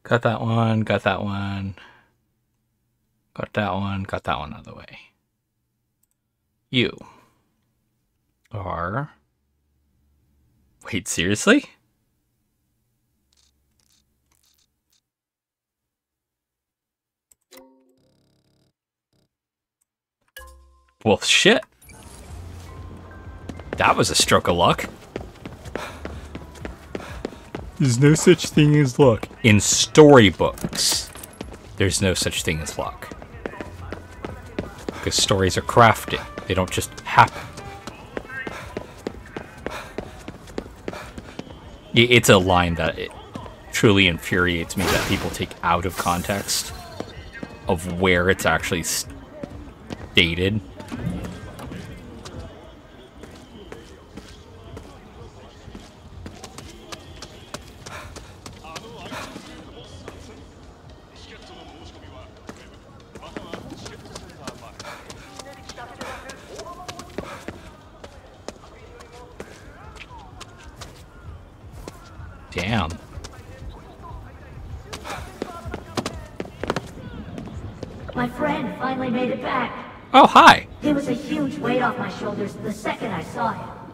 Got that one, got that one. Got that one, got that one out of the way. You are. Wait, seriously? Well, shit. That was a stroke of luck. There's no such thing as luck. In storybooks, there's no such thing as luck. Because stories are crafted, they don't just happen. It's a line that it truly infuriates me that people take out of context of where it's actually stated. Second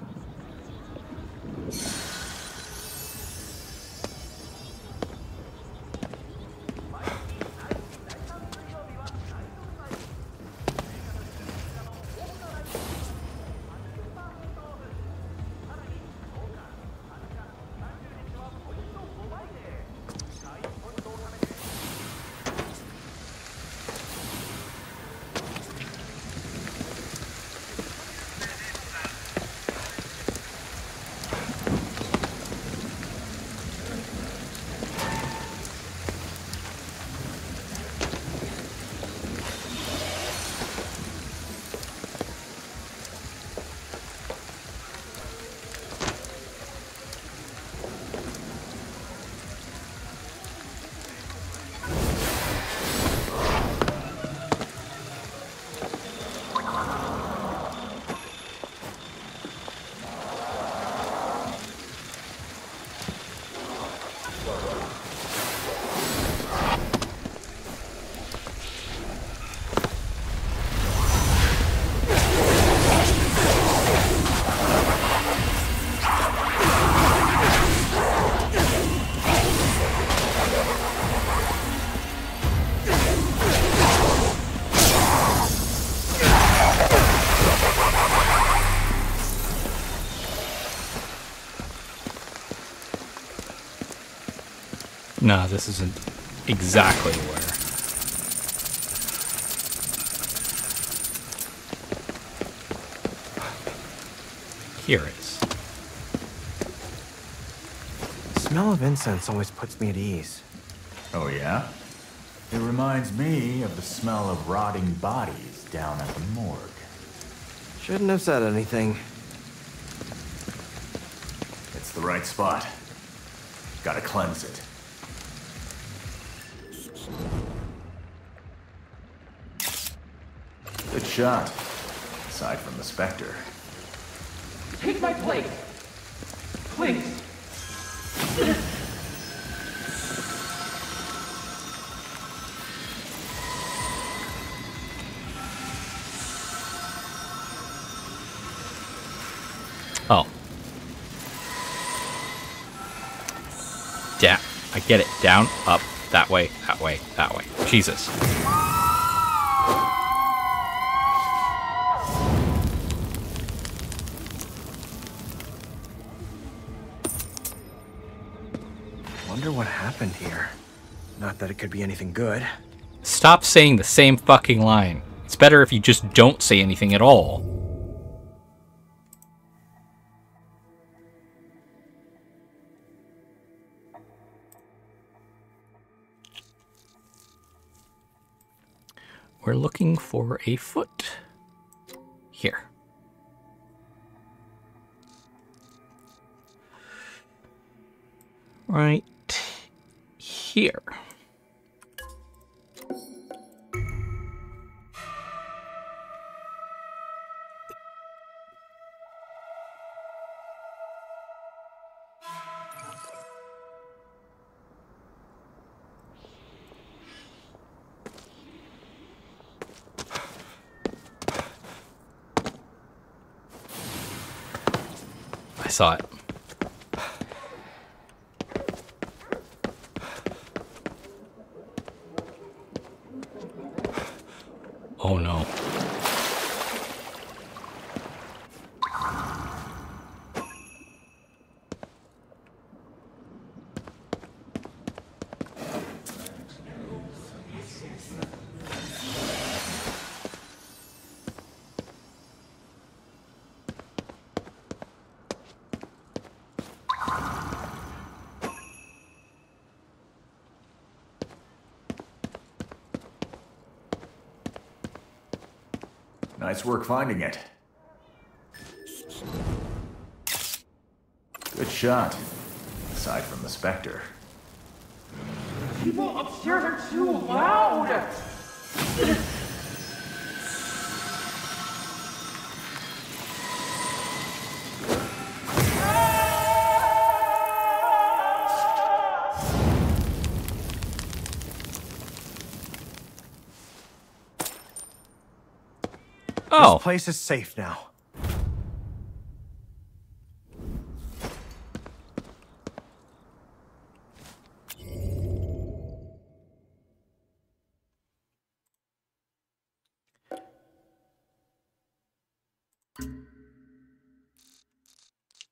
No, this isn't exactly where. Here is. Smell of incense always puts me at ease. Oh, yeah? It reminds me of the smell of rotting bodies down at the morgue. Shouldn't have said anything. It's the right spot. Gotta cleanse it. Shot. Aside from the Spectre. Take my plate. Please. Oh. Yeah, I get it. Down, up, that way, that way, that way. Jesus. Wonder what happened here. Not that it could be anything good. Stop saying the same fucking line. It's better if you just don't say anything at all. We're looking for a foot. Here. Right here. I saw it. Nice work finding it. Good shot. Aside from the Spectre. People upstairs are too loud! Place is safe now.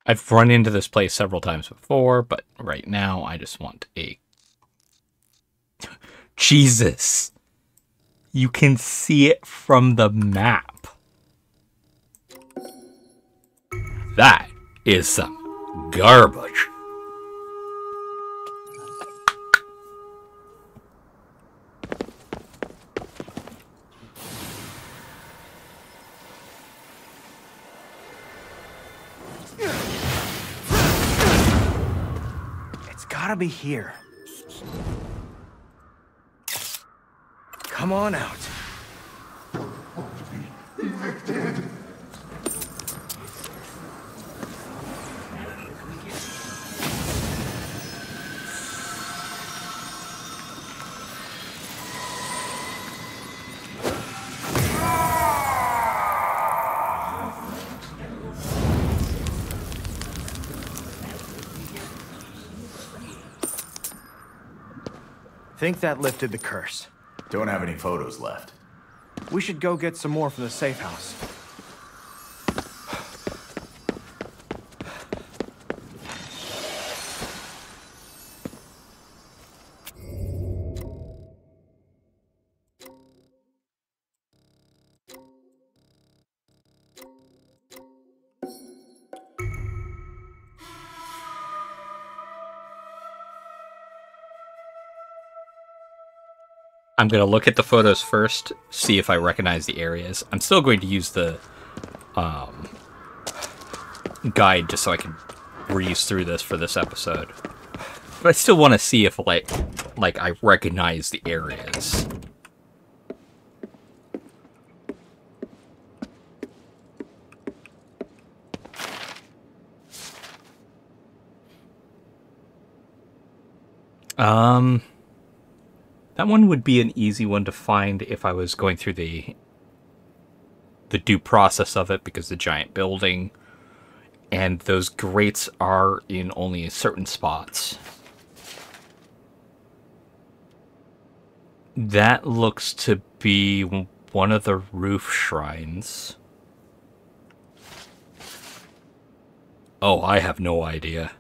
I've run into this place several times before, but right now I just want a. Jesus! You can see it from the map. That is some garbage. It's gotta be here. Come on out. Think that lifted the curse. Don't have any photos left. We should go get some more from the safe house. I'm going to look at the photos first, see if I recognize the areas. I'm still going to use the um, guide just so I can breeze through this for this episode. But I still want to see if like like I recognize the areas. Um that one would be an easy one to find if I was going through the the due process of it because the giant building and those grates are in only certain spots. That looks to be one of the roof shrines. Oh, I have no idea.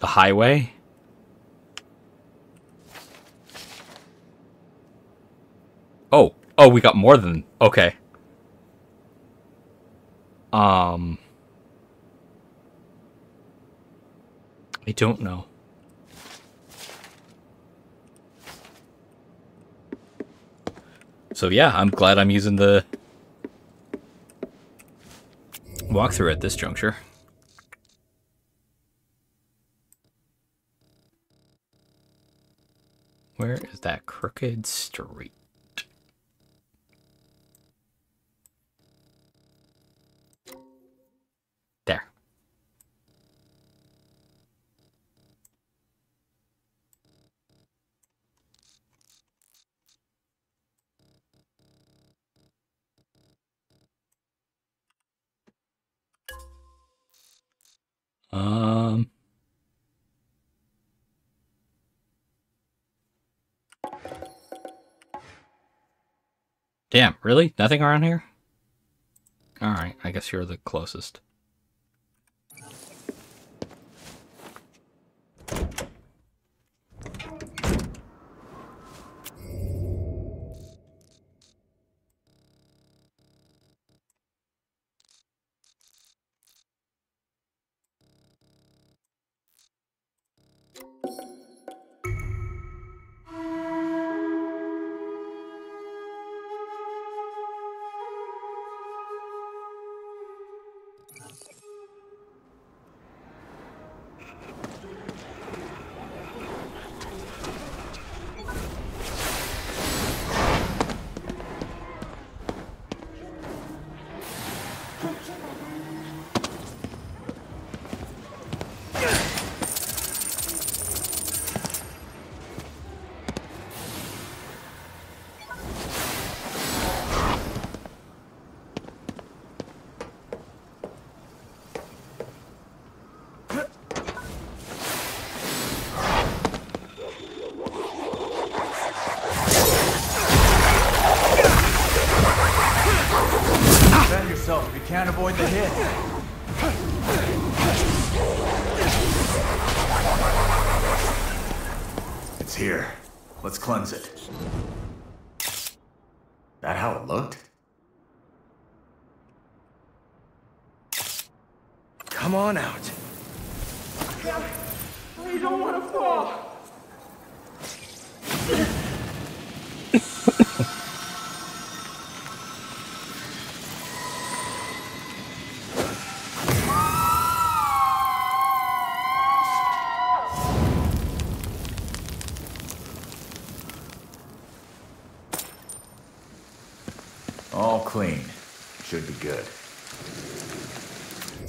The highway? Oh, oh, we got more than okay. Um, I don't know. So yeah, I'm glad I'm using the walkthrough at this juncture. Where is that crooked street? Um. Damn, really? Nothing around here? Alright, I guess you're the closest.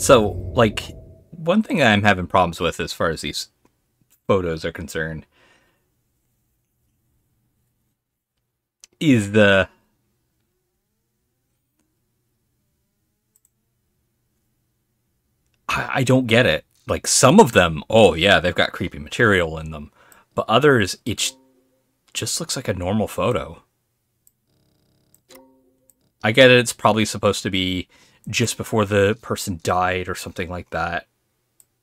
So, like, one thing I'm having problems with as far as these photos are concerned is the I, I don't get it. Like some of them, oh yeah, they've got creepy material in them, but others, it just looks like a normal photo. I get it. It's probably supposed to be just before the person died or something like that.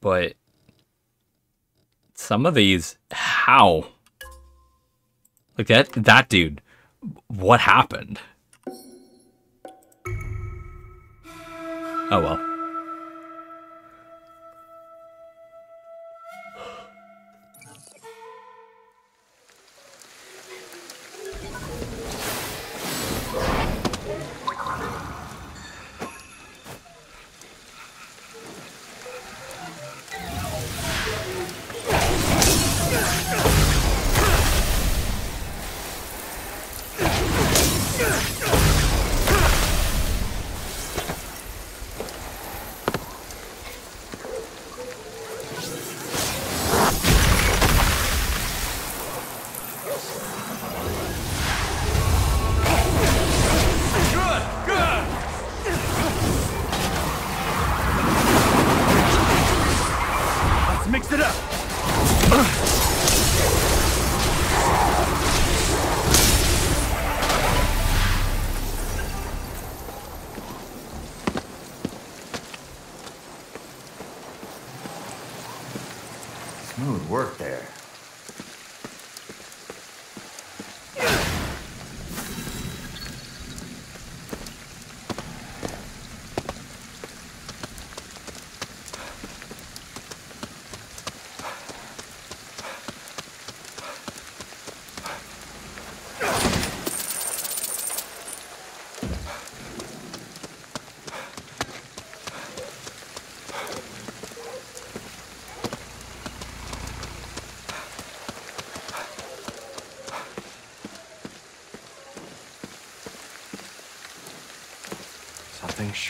But some of these, how? Like that that dude, what happened? Oh well.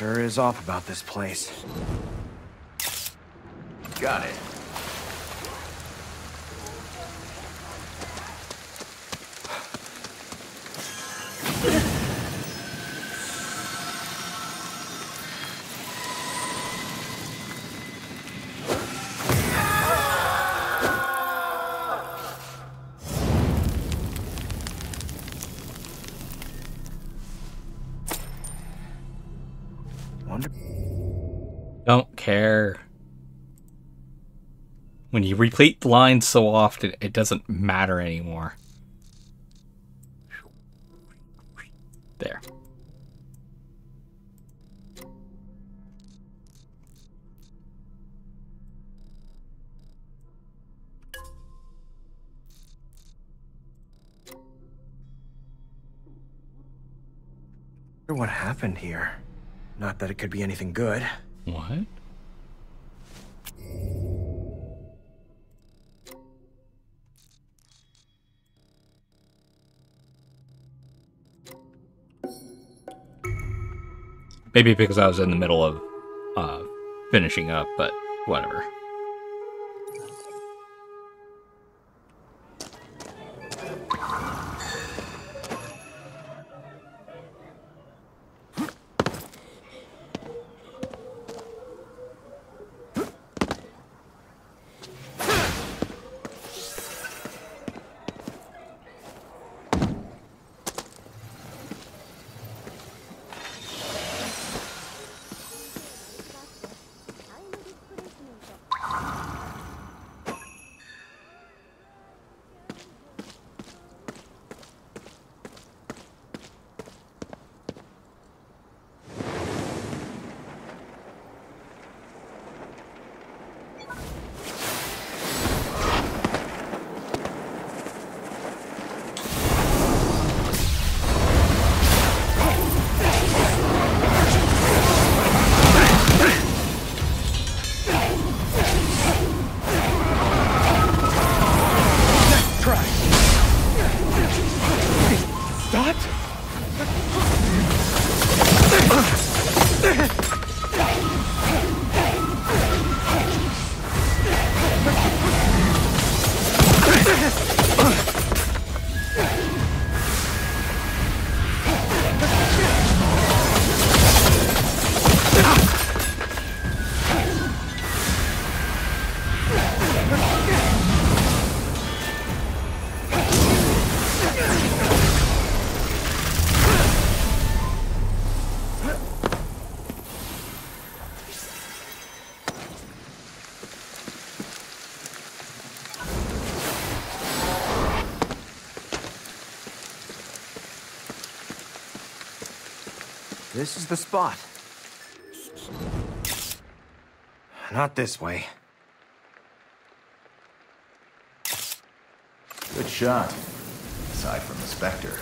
Sure is off about this place. Got it. When you repeat the lines so often, it doesn't matter anymore. There. what happened here. Not that it could be anything good. What? Maybe because I was in the middle of uh, finishing up, but whatever. Stop. The spot. Not this way. Good shot. Aside from the Spectre.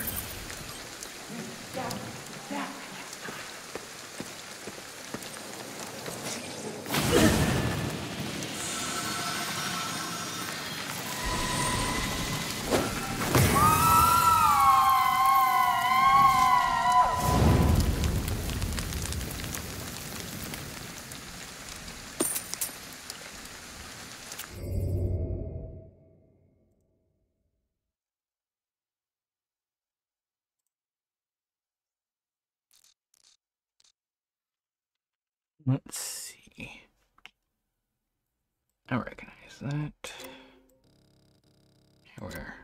Let's see. I recognize that. Where?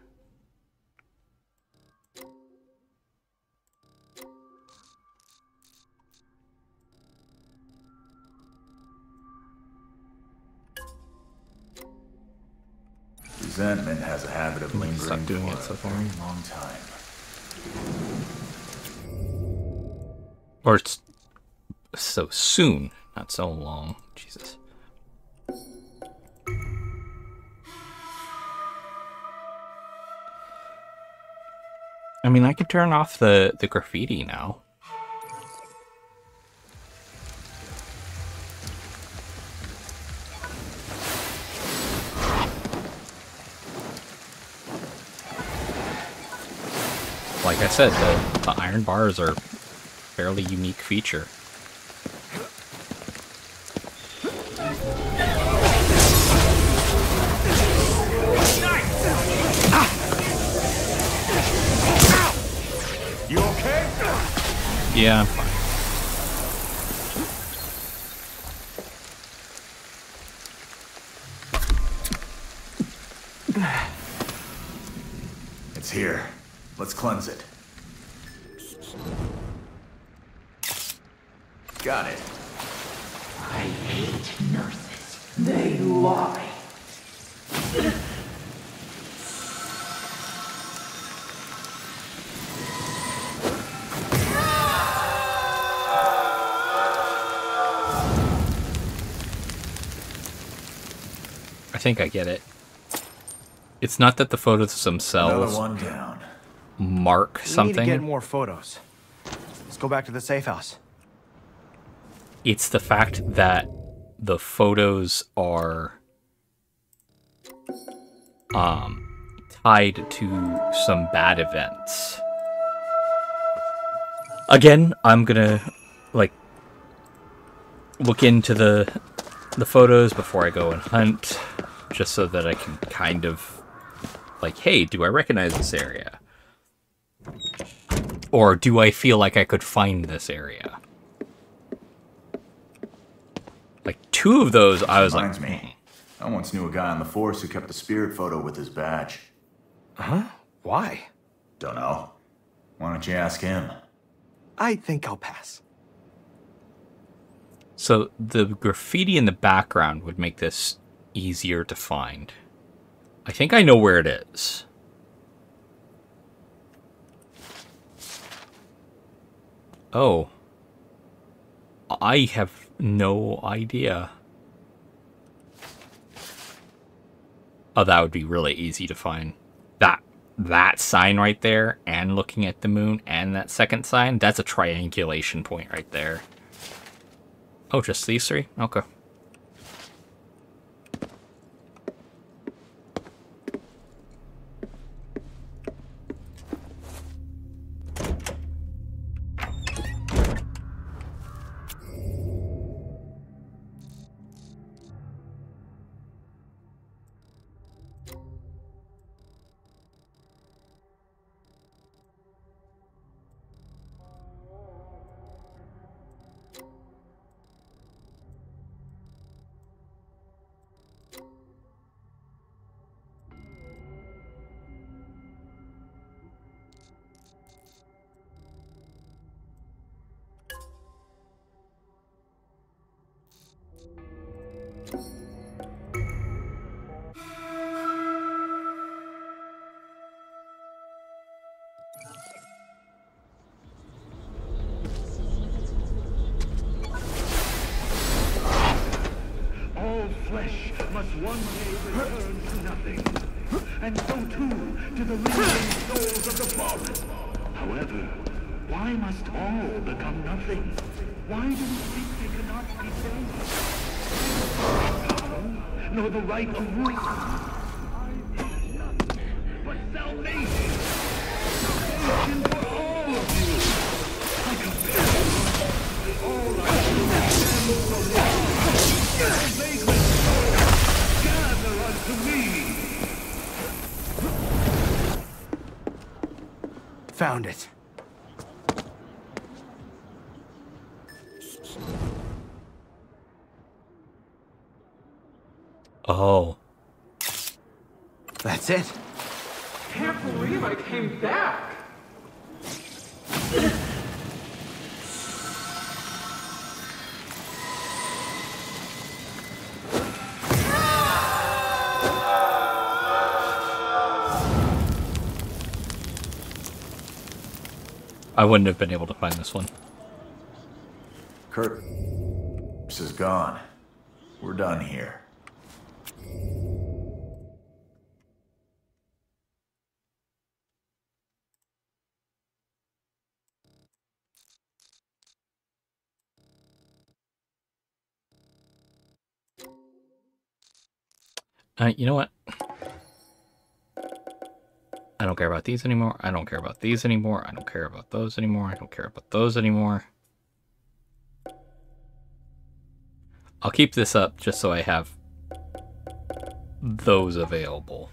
Resentment has a habit of Might stop lingering doing for it so a far. very long time. Or it's so soon, not so long. Jesus. Mean, I could turn off the, the graffiti now. Like I said, the, the iron bars are a fairly unique feature. Yeah, think I get it. It's not that the photos Another themselves one down. mark We need to something. get more photos. Let's go back to the safe house. It's the fact that the photos are um tied to some bad events. Again, I'm gonna like look into the the photos before I go and hunt, just so that I can kind of like, hey, do I recognize this area? Or do I feel like I could find this area? Like two of those, I was Reminds like, me. I once knew a guy on the force who kept a spirit photo with his badge. Huh? Why? Don't know. Why don't you ask him? I think I'll pass. So the graffiti in the background would make this easier to find. I think I know where it is. Oh. I have no idea. Oh, that would be really easy to find. That that sign right there and looking at the moon and that second sign, that's a triangulation point right there. Oh, just these three? Okay. Wouldn't have been able to find this one. Kurt this is gone. We're done here. Uh, you know what? Don't care about these anymore. I don't care about these anymore. I don't care about those anymore. I don't care about those anymore. I'll keep this up just so I have those available.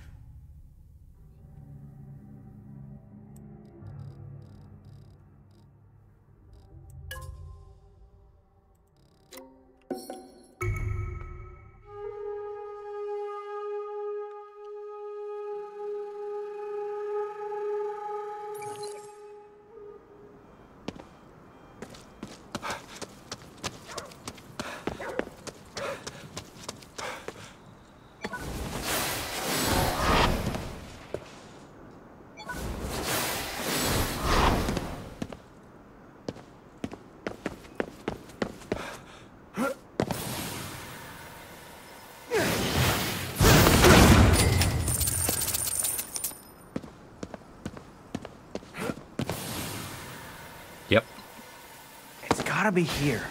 Here.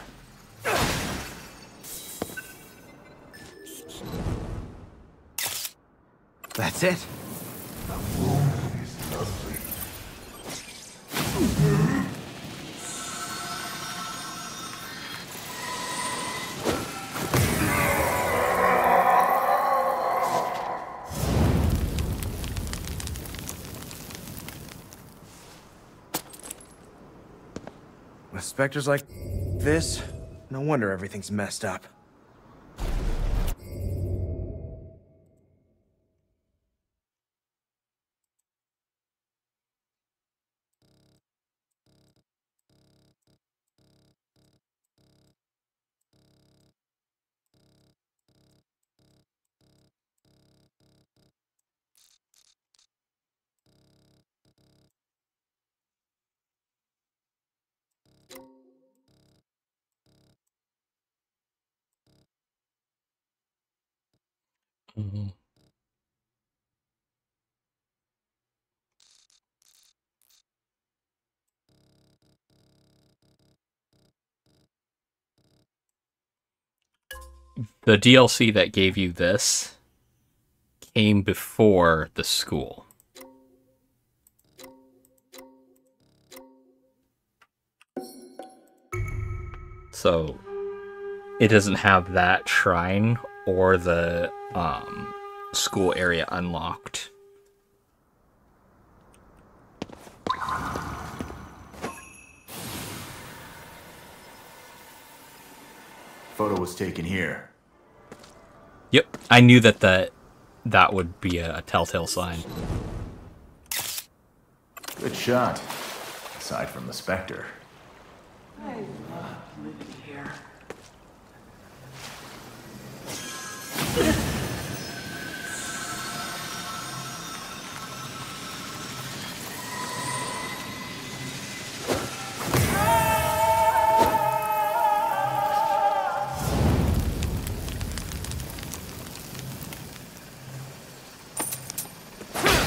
That's it. With specters like this, no wonder everything's messed up. The DLC that gave you this came before the school. So it doesn't have that shrine or the um, school area unlocked. Photo was taken here. Yep, I knew that the, that would be a, a telltale sign. Good shot. Aside from the Spectre.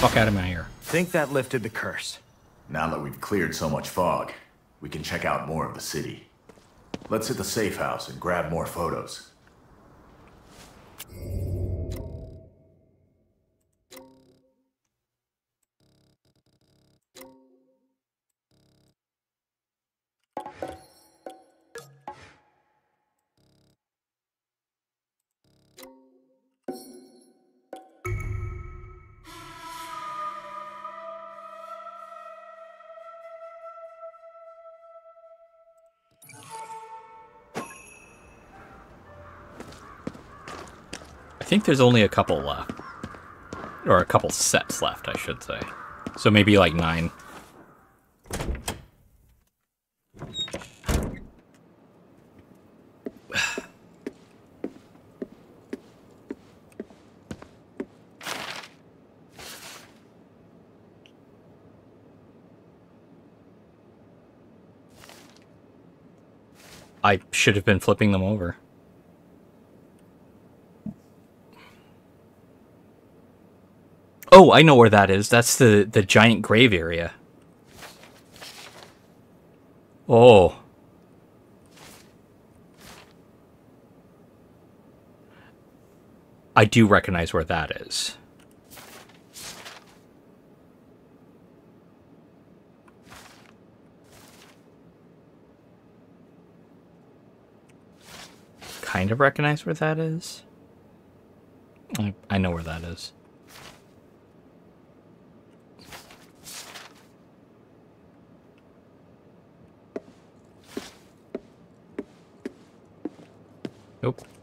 Fuck out of my ear. Think that lifted the curse. Now that we've cleared so much fog, we can check out more of the city. Let's hit the safe house and grab more photos. Think there's only a couple left. Or a couple sets left, I should say. So maybe like nine. I should have been flipping them over. Oh, I know where that is. That's the the giant grave area. Oh. I do recognize where that is. Kind of recognize where that is. I, I know where that is. Nope.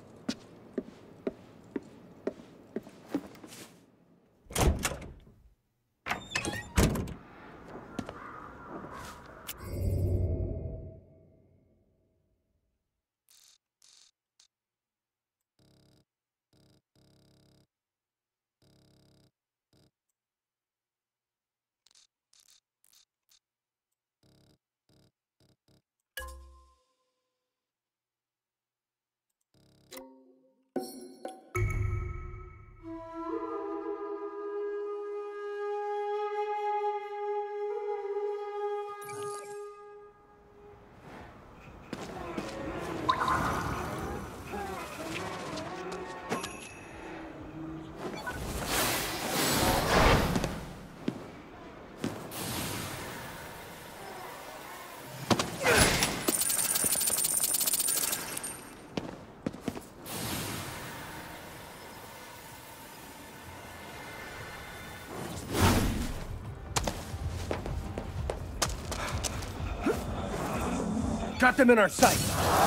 Got them in our sight.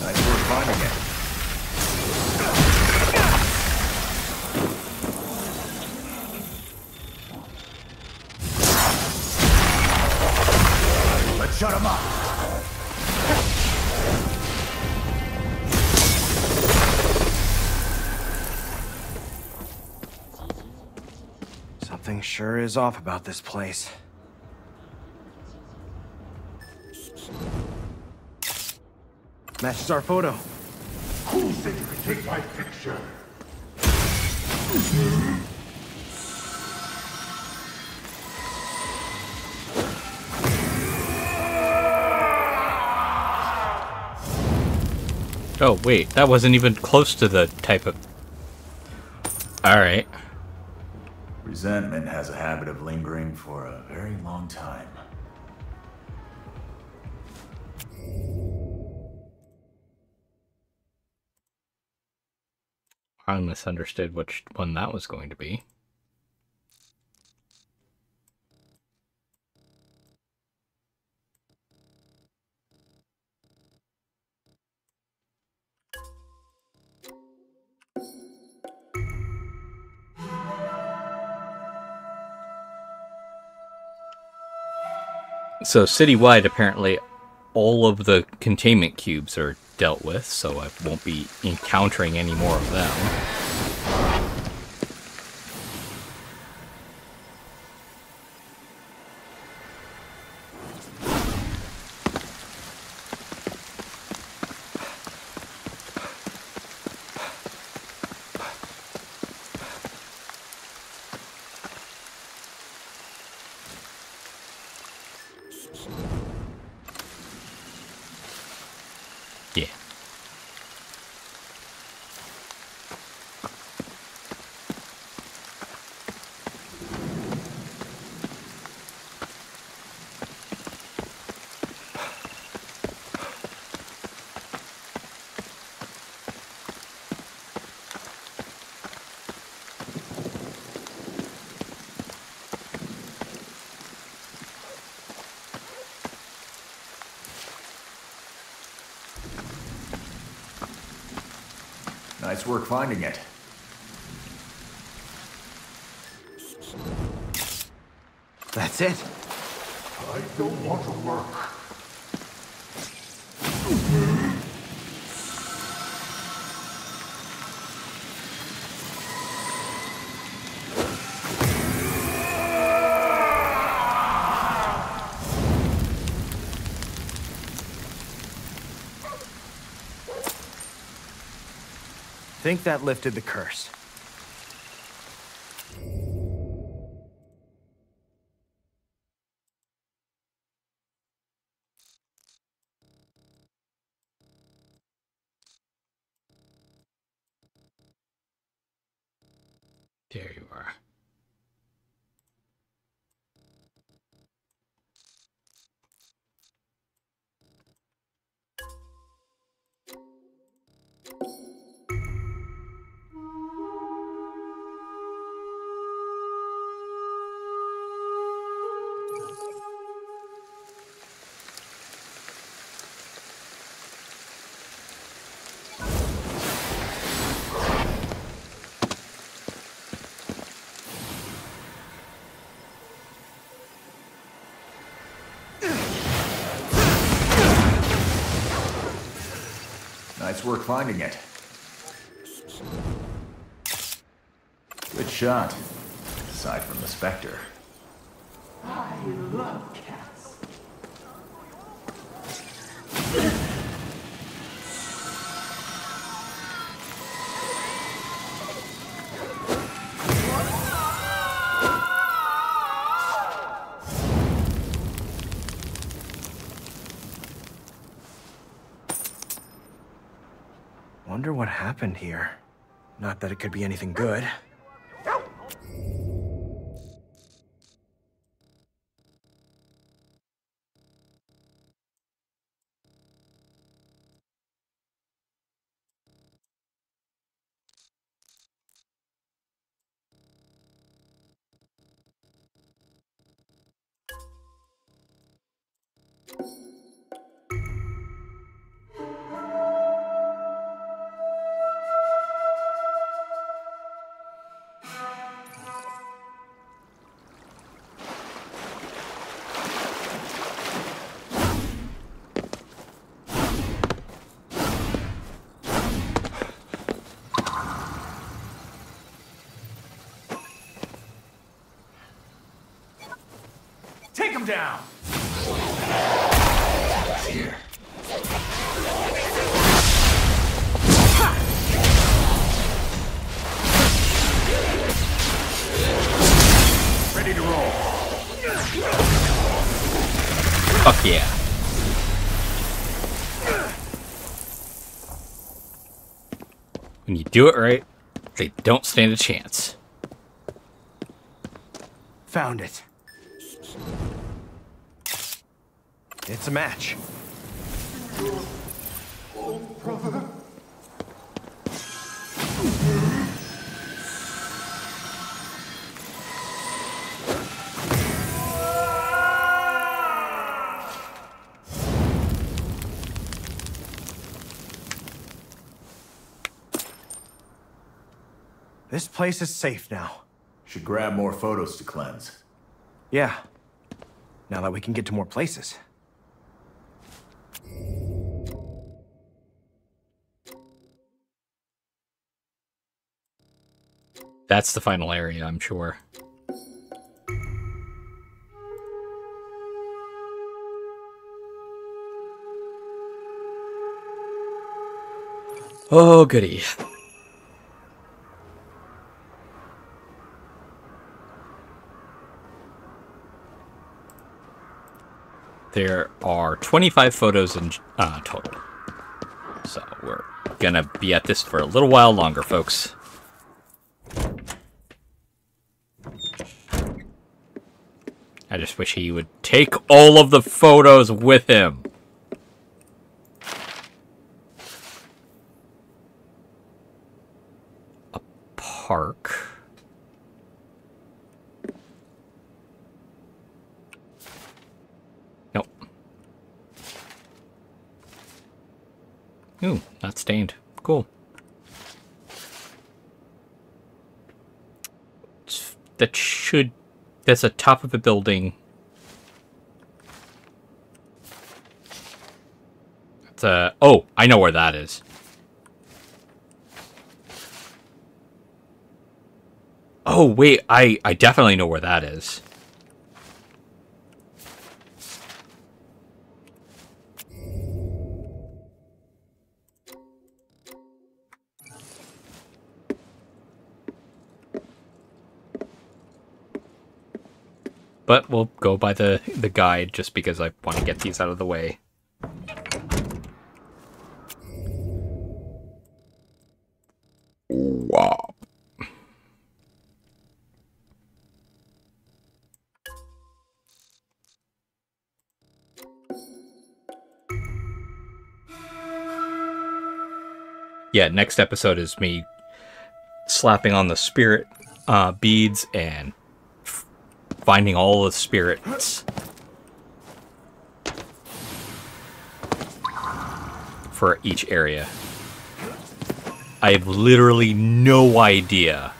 Nice work finding it. Let's shut him up. Something sure is off about this place. Matches our photo. Who said you could take my picture? Oh, wait, that wasn't even close to the type of... Alright. Resentment has a habit of lingering for a very long time. I misunderstood which one that was going to be. So citywide, apparently, all of the containment cubes are dealt with, so I won't be encountering any more of them. Yeah. Nice work finding it. That's it. I don't want to work. Think that lifted the curse. Work finding it. Good shot. Aside from the Spectre. Happened here. Not that it could be anything good. Do it right, they don't stand a chance. Found it. It's a match. Place is safe now. Should grab more photos to cleanse. Yeah. Now that we can get to more places. That's the final area, I'm sure. Oh, goody. There are 25 photos in uh, total. So we're gonna be at this for a little while longer, folks. I just wish he would take all of the photos with him. A park. Nope. Ooh, not stained. Cool. That should That's a top of a building. It's a. Oh, I know where that is. Oh wait, I I definitely know where that is. But we'll go by the the guide just because I want to get these out of the way. Wow. Yeah, next episode is me slapping on the spirit uh, beads and finding all the spirits for each area. I have literally no idea.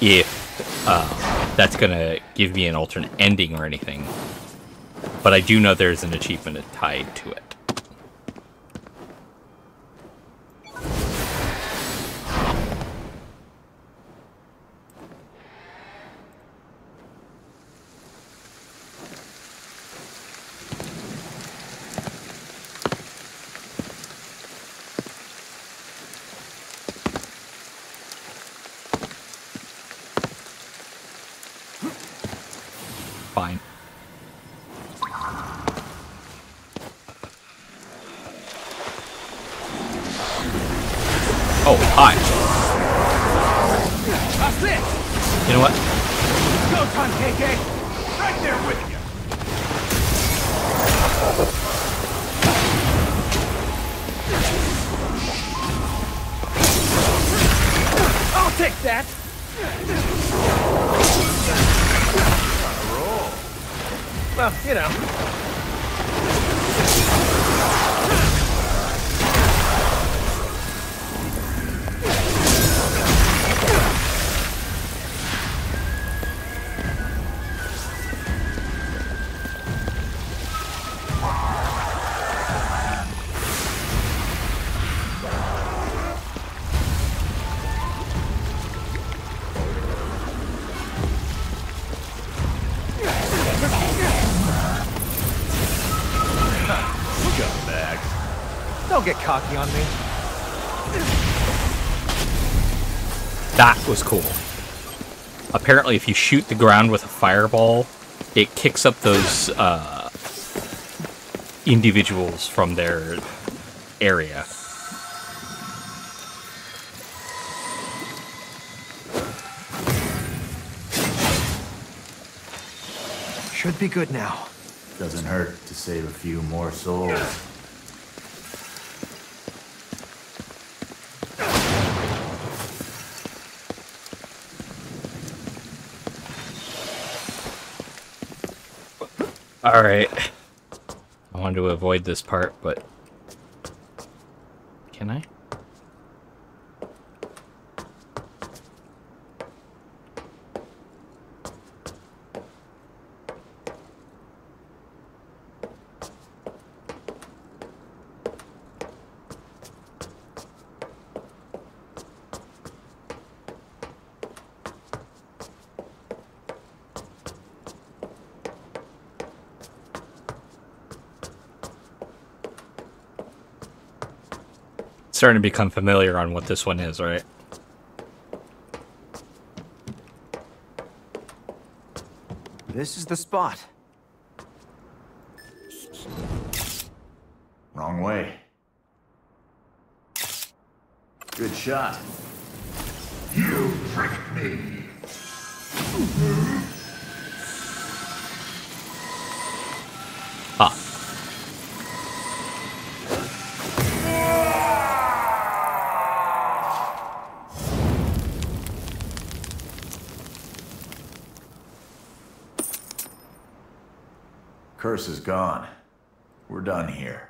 If uh, that's gonna give me an alternate ending or anything. But I do know there's an achievement tied to it. Apparently, if you shoot the ground with a fireball, it kicks up those uh, individuals from their area. Should be good now. Doesn't hurt to save a few more souls. Alright. I wanted to avoid this part, but... Can I? Starting to become familiar on what this one is, right? This is the spot. Wrong way. Good shot. You tricked me. Curse is gone. We're done here.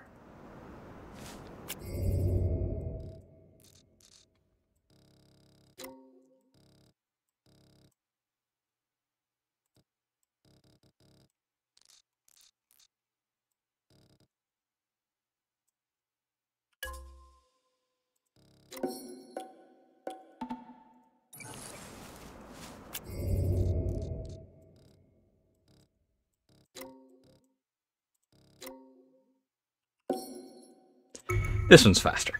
This one's faster.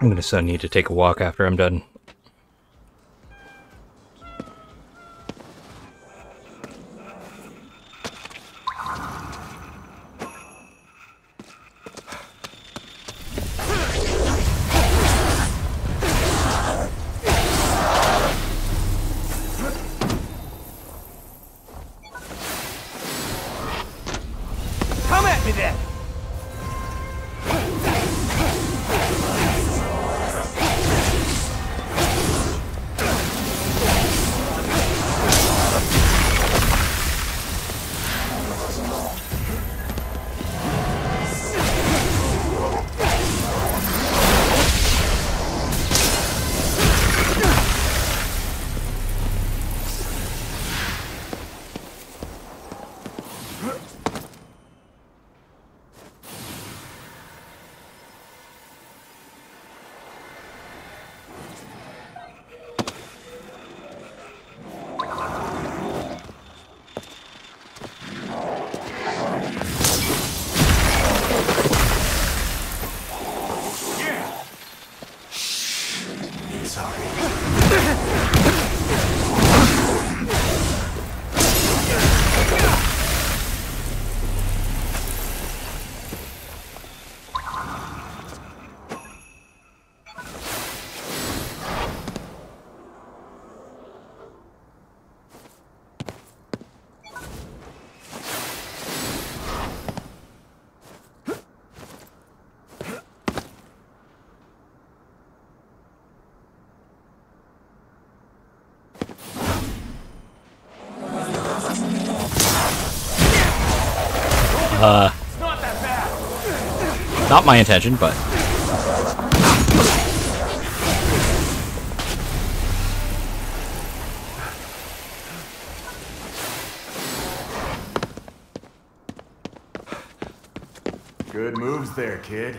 I'm gonna so need to take a walk after I'm done. Not my intention, but Good moves there, kid.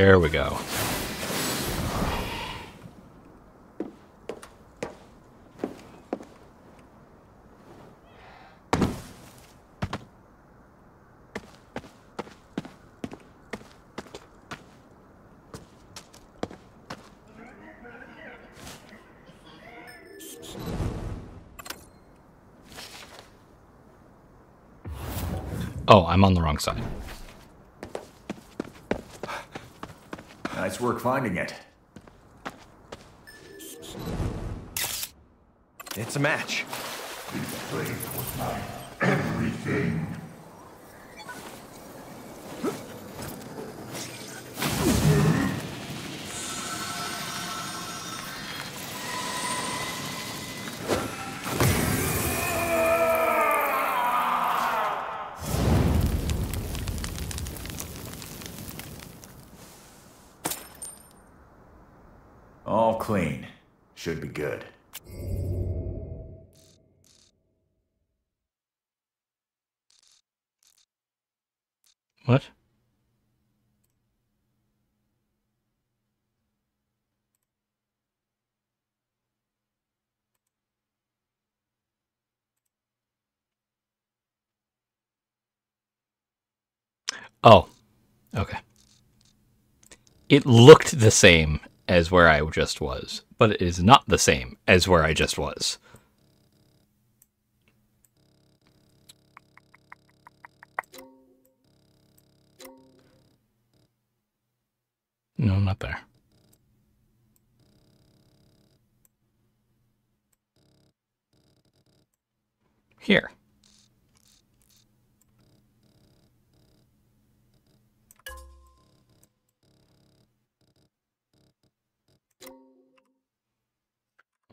There we go. Oh, I'm on the wrong side. Nice work finding it. It's a match. All clean. Should be good. What? Oh, okay. It looked the same as where I just was, but it is not the same as where I just was. No, not there. Here.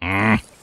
Mm.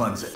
Let's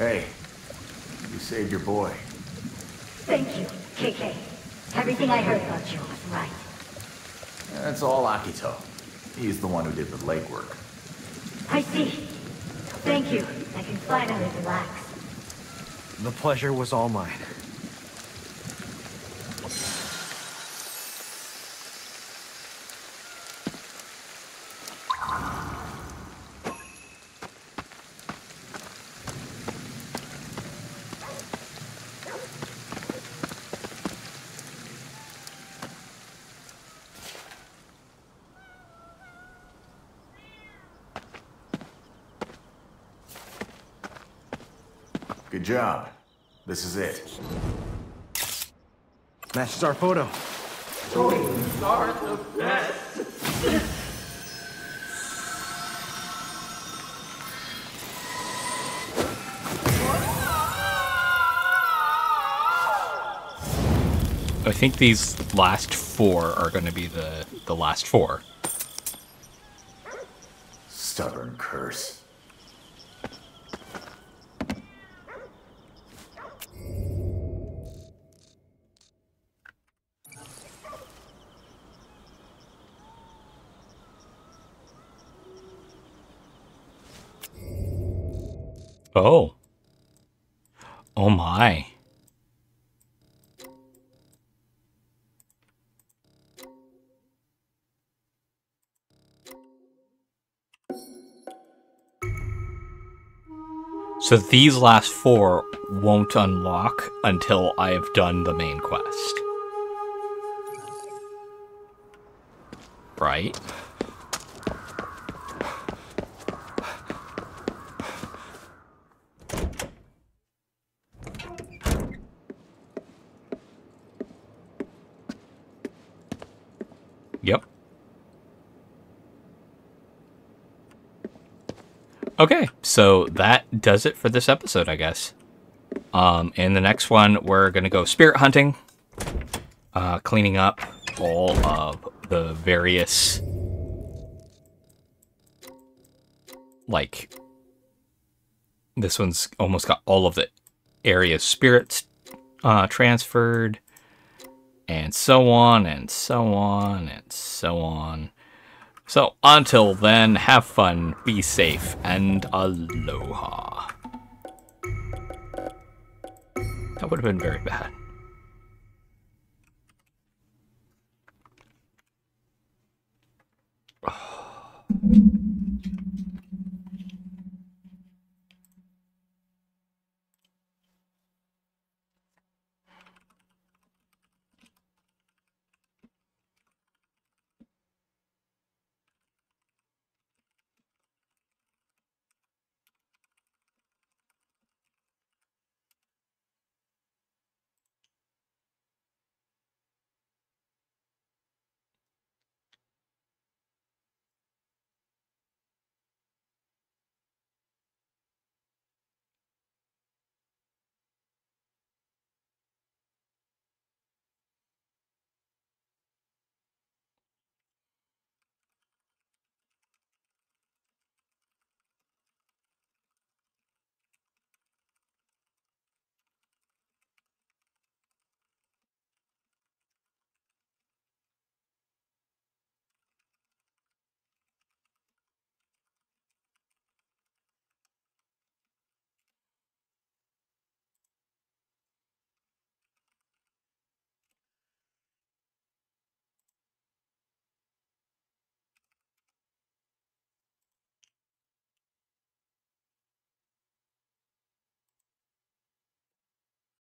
Hey, you saved your boy. Thank you, KK. Everything I heard about you was right. That's all Akito. He's the one who did the legwork. I see. Thank you. I can finally relax. The pleasure was all mine. Job. This is it. Matches our photo. Are the best. I think these last four are going to be the the last four. So these last four won't unlock until I have done the main quest. Right? Yep. Okay, so that does it for this episode, I guess. Um, in the next one, we're gonna go spirit hunting, uh, cleaning up all of the various, like, this one's almost got all of the area spirits uh, transferred, and so on and so on and so on. So until then, have fun, be safe, and aloha. That would have been very bad.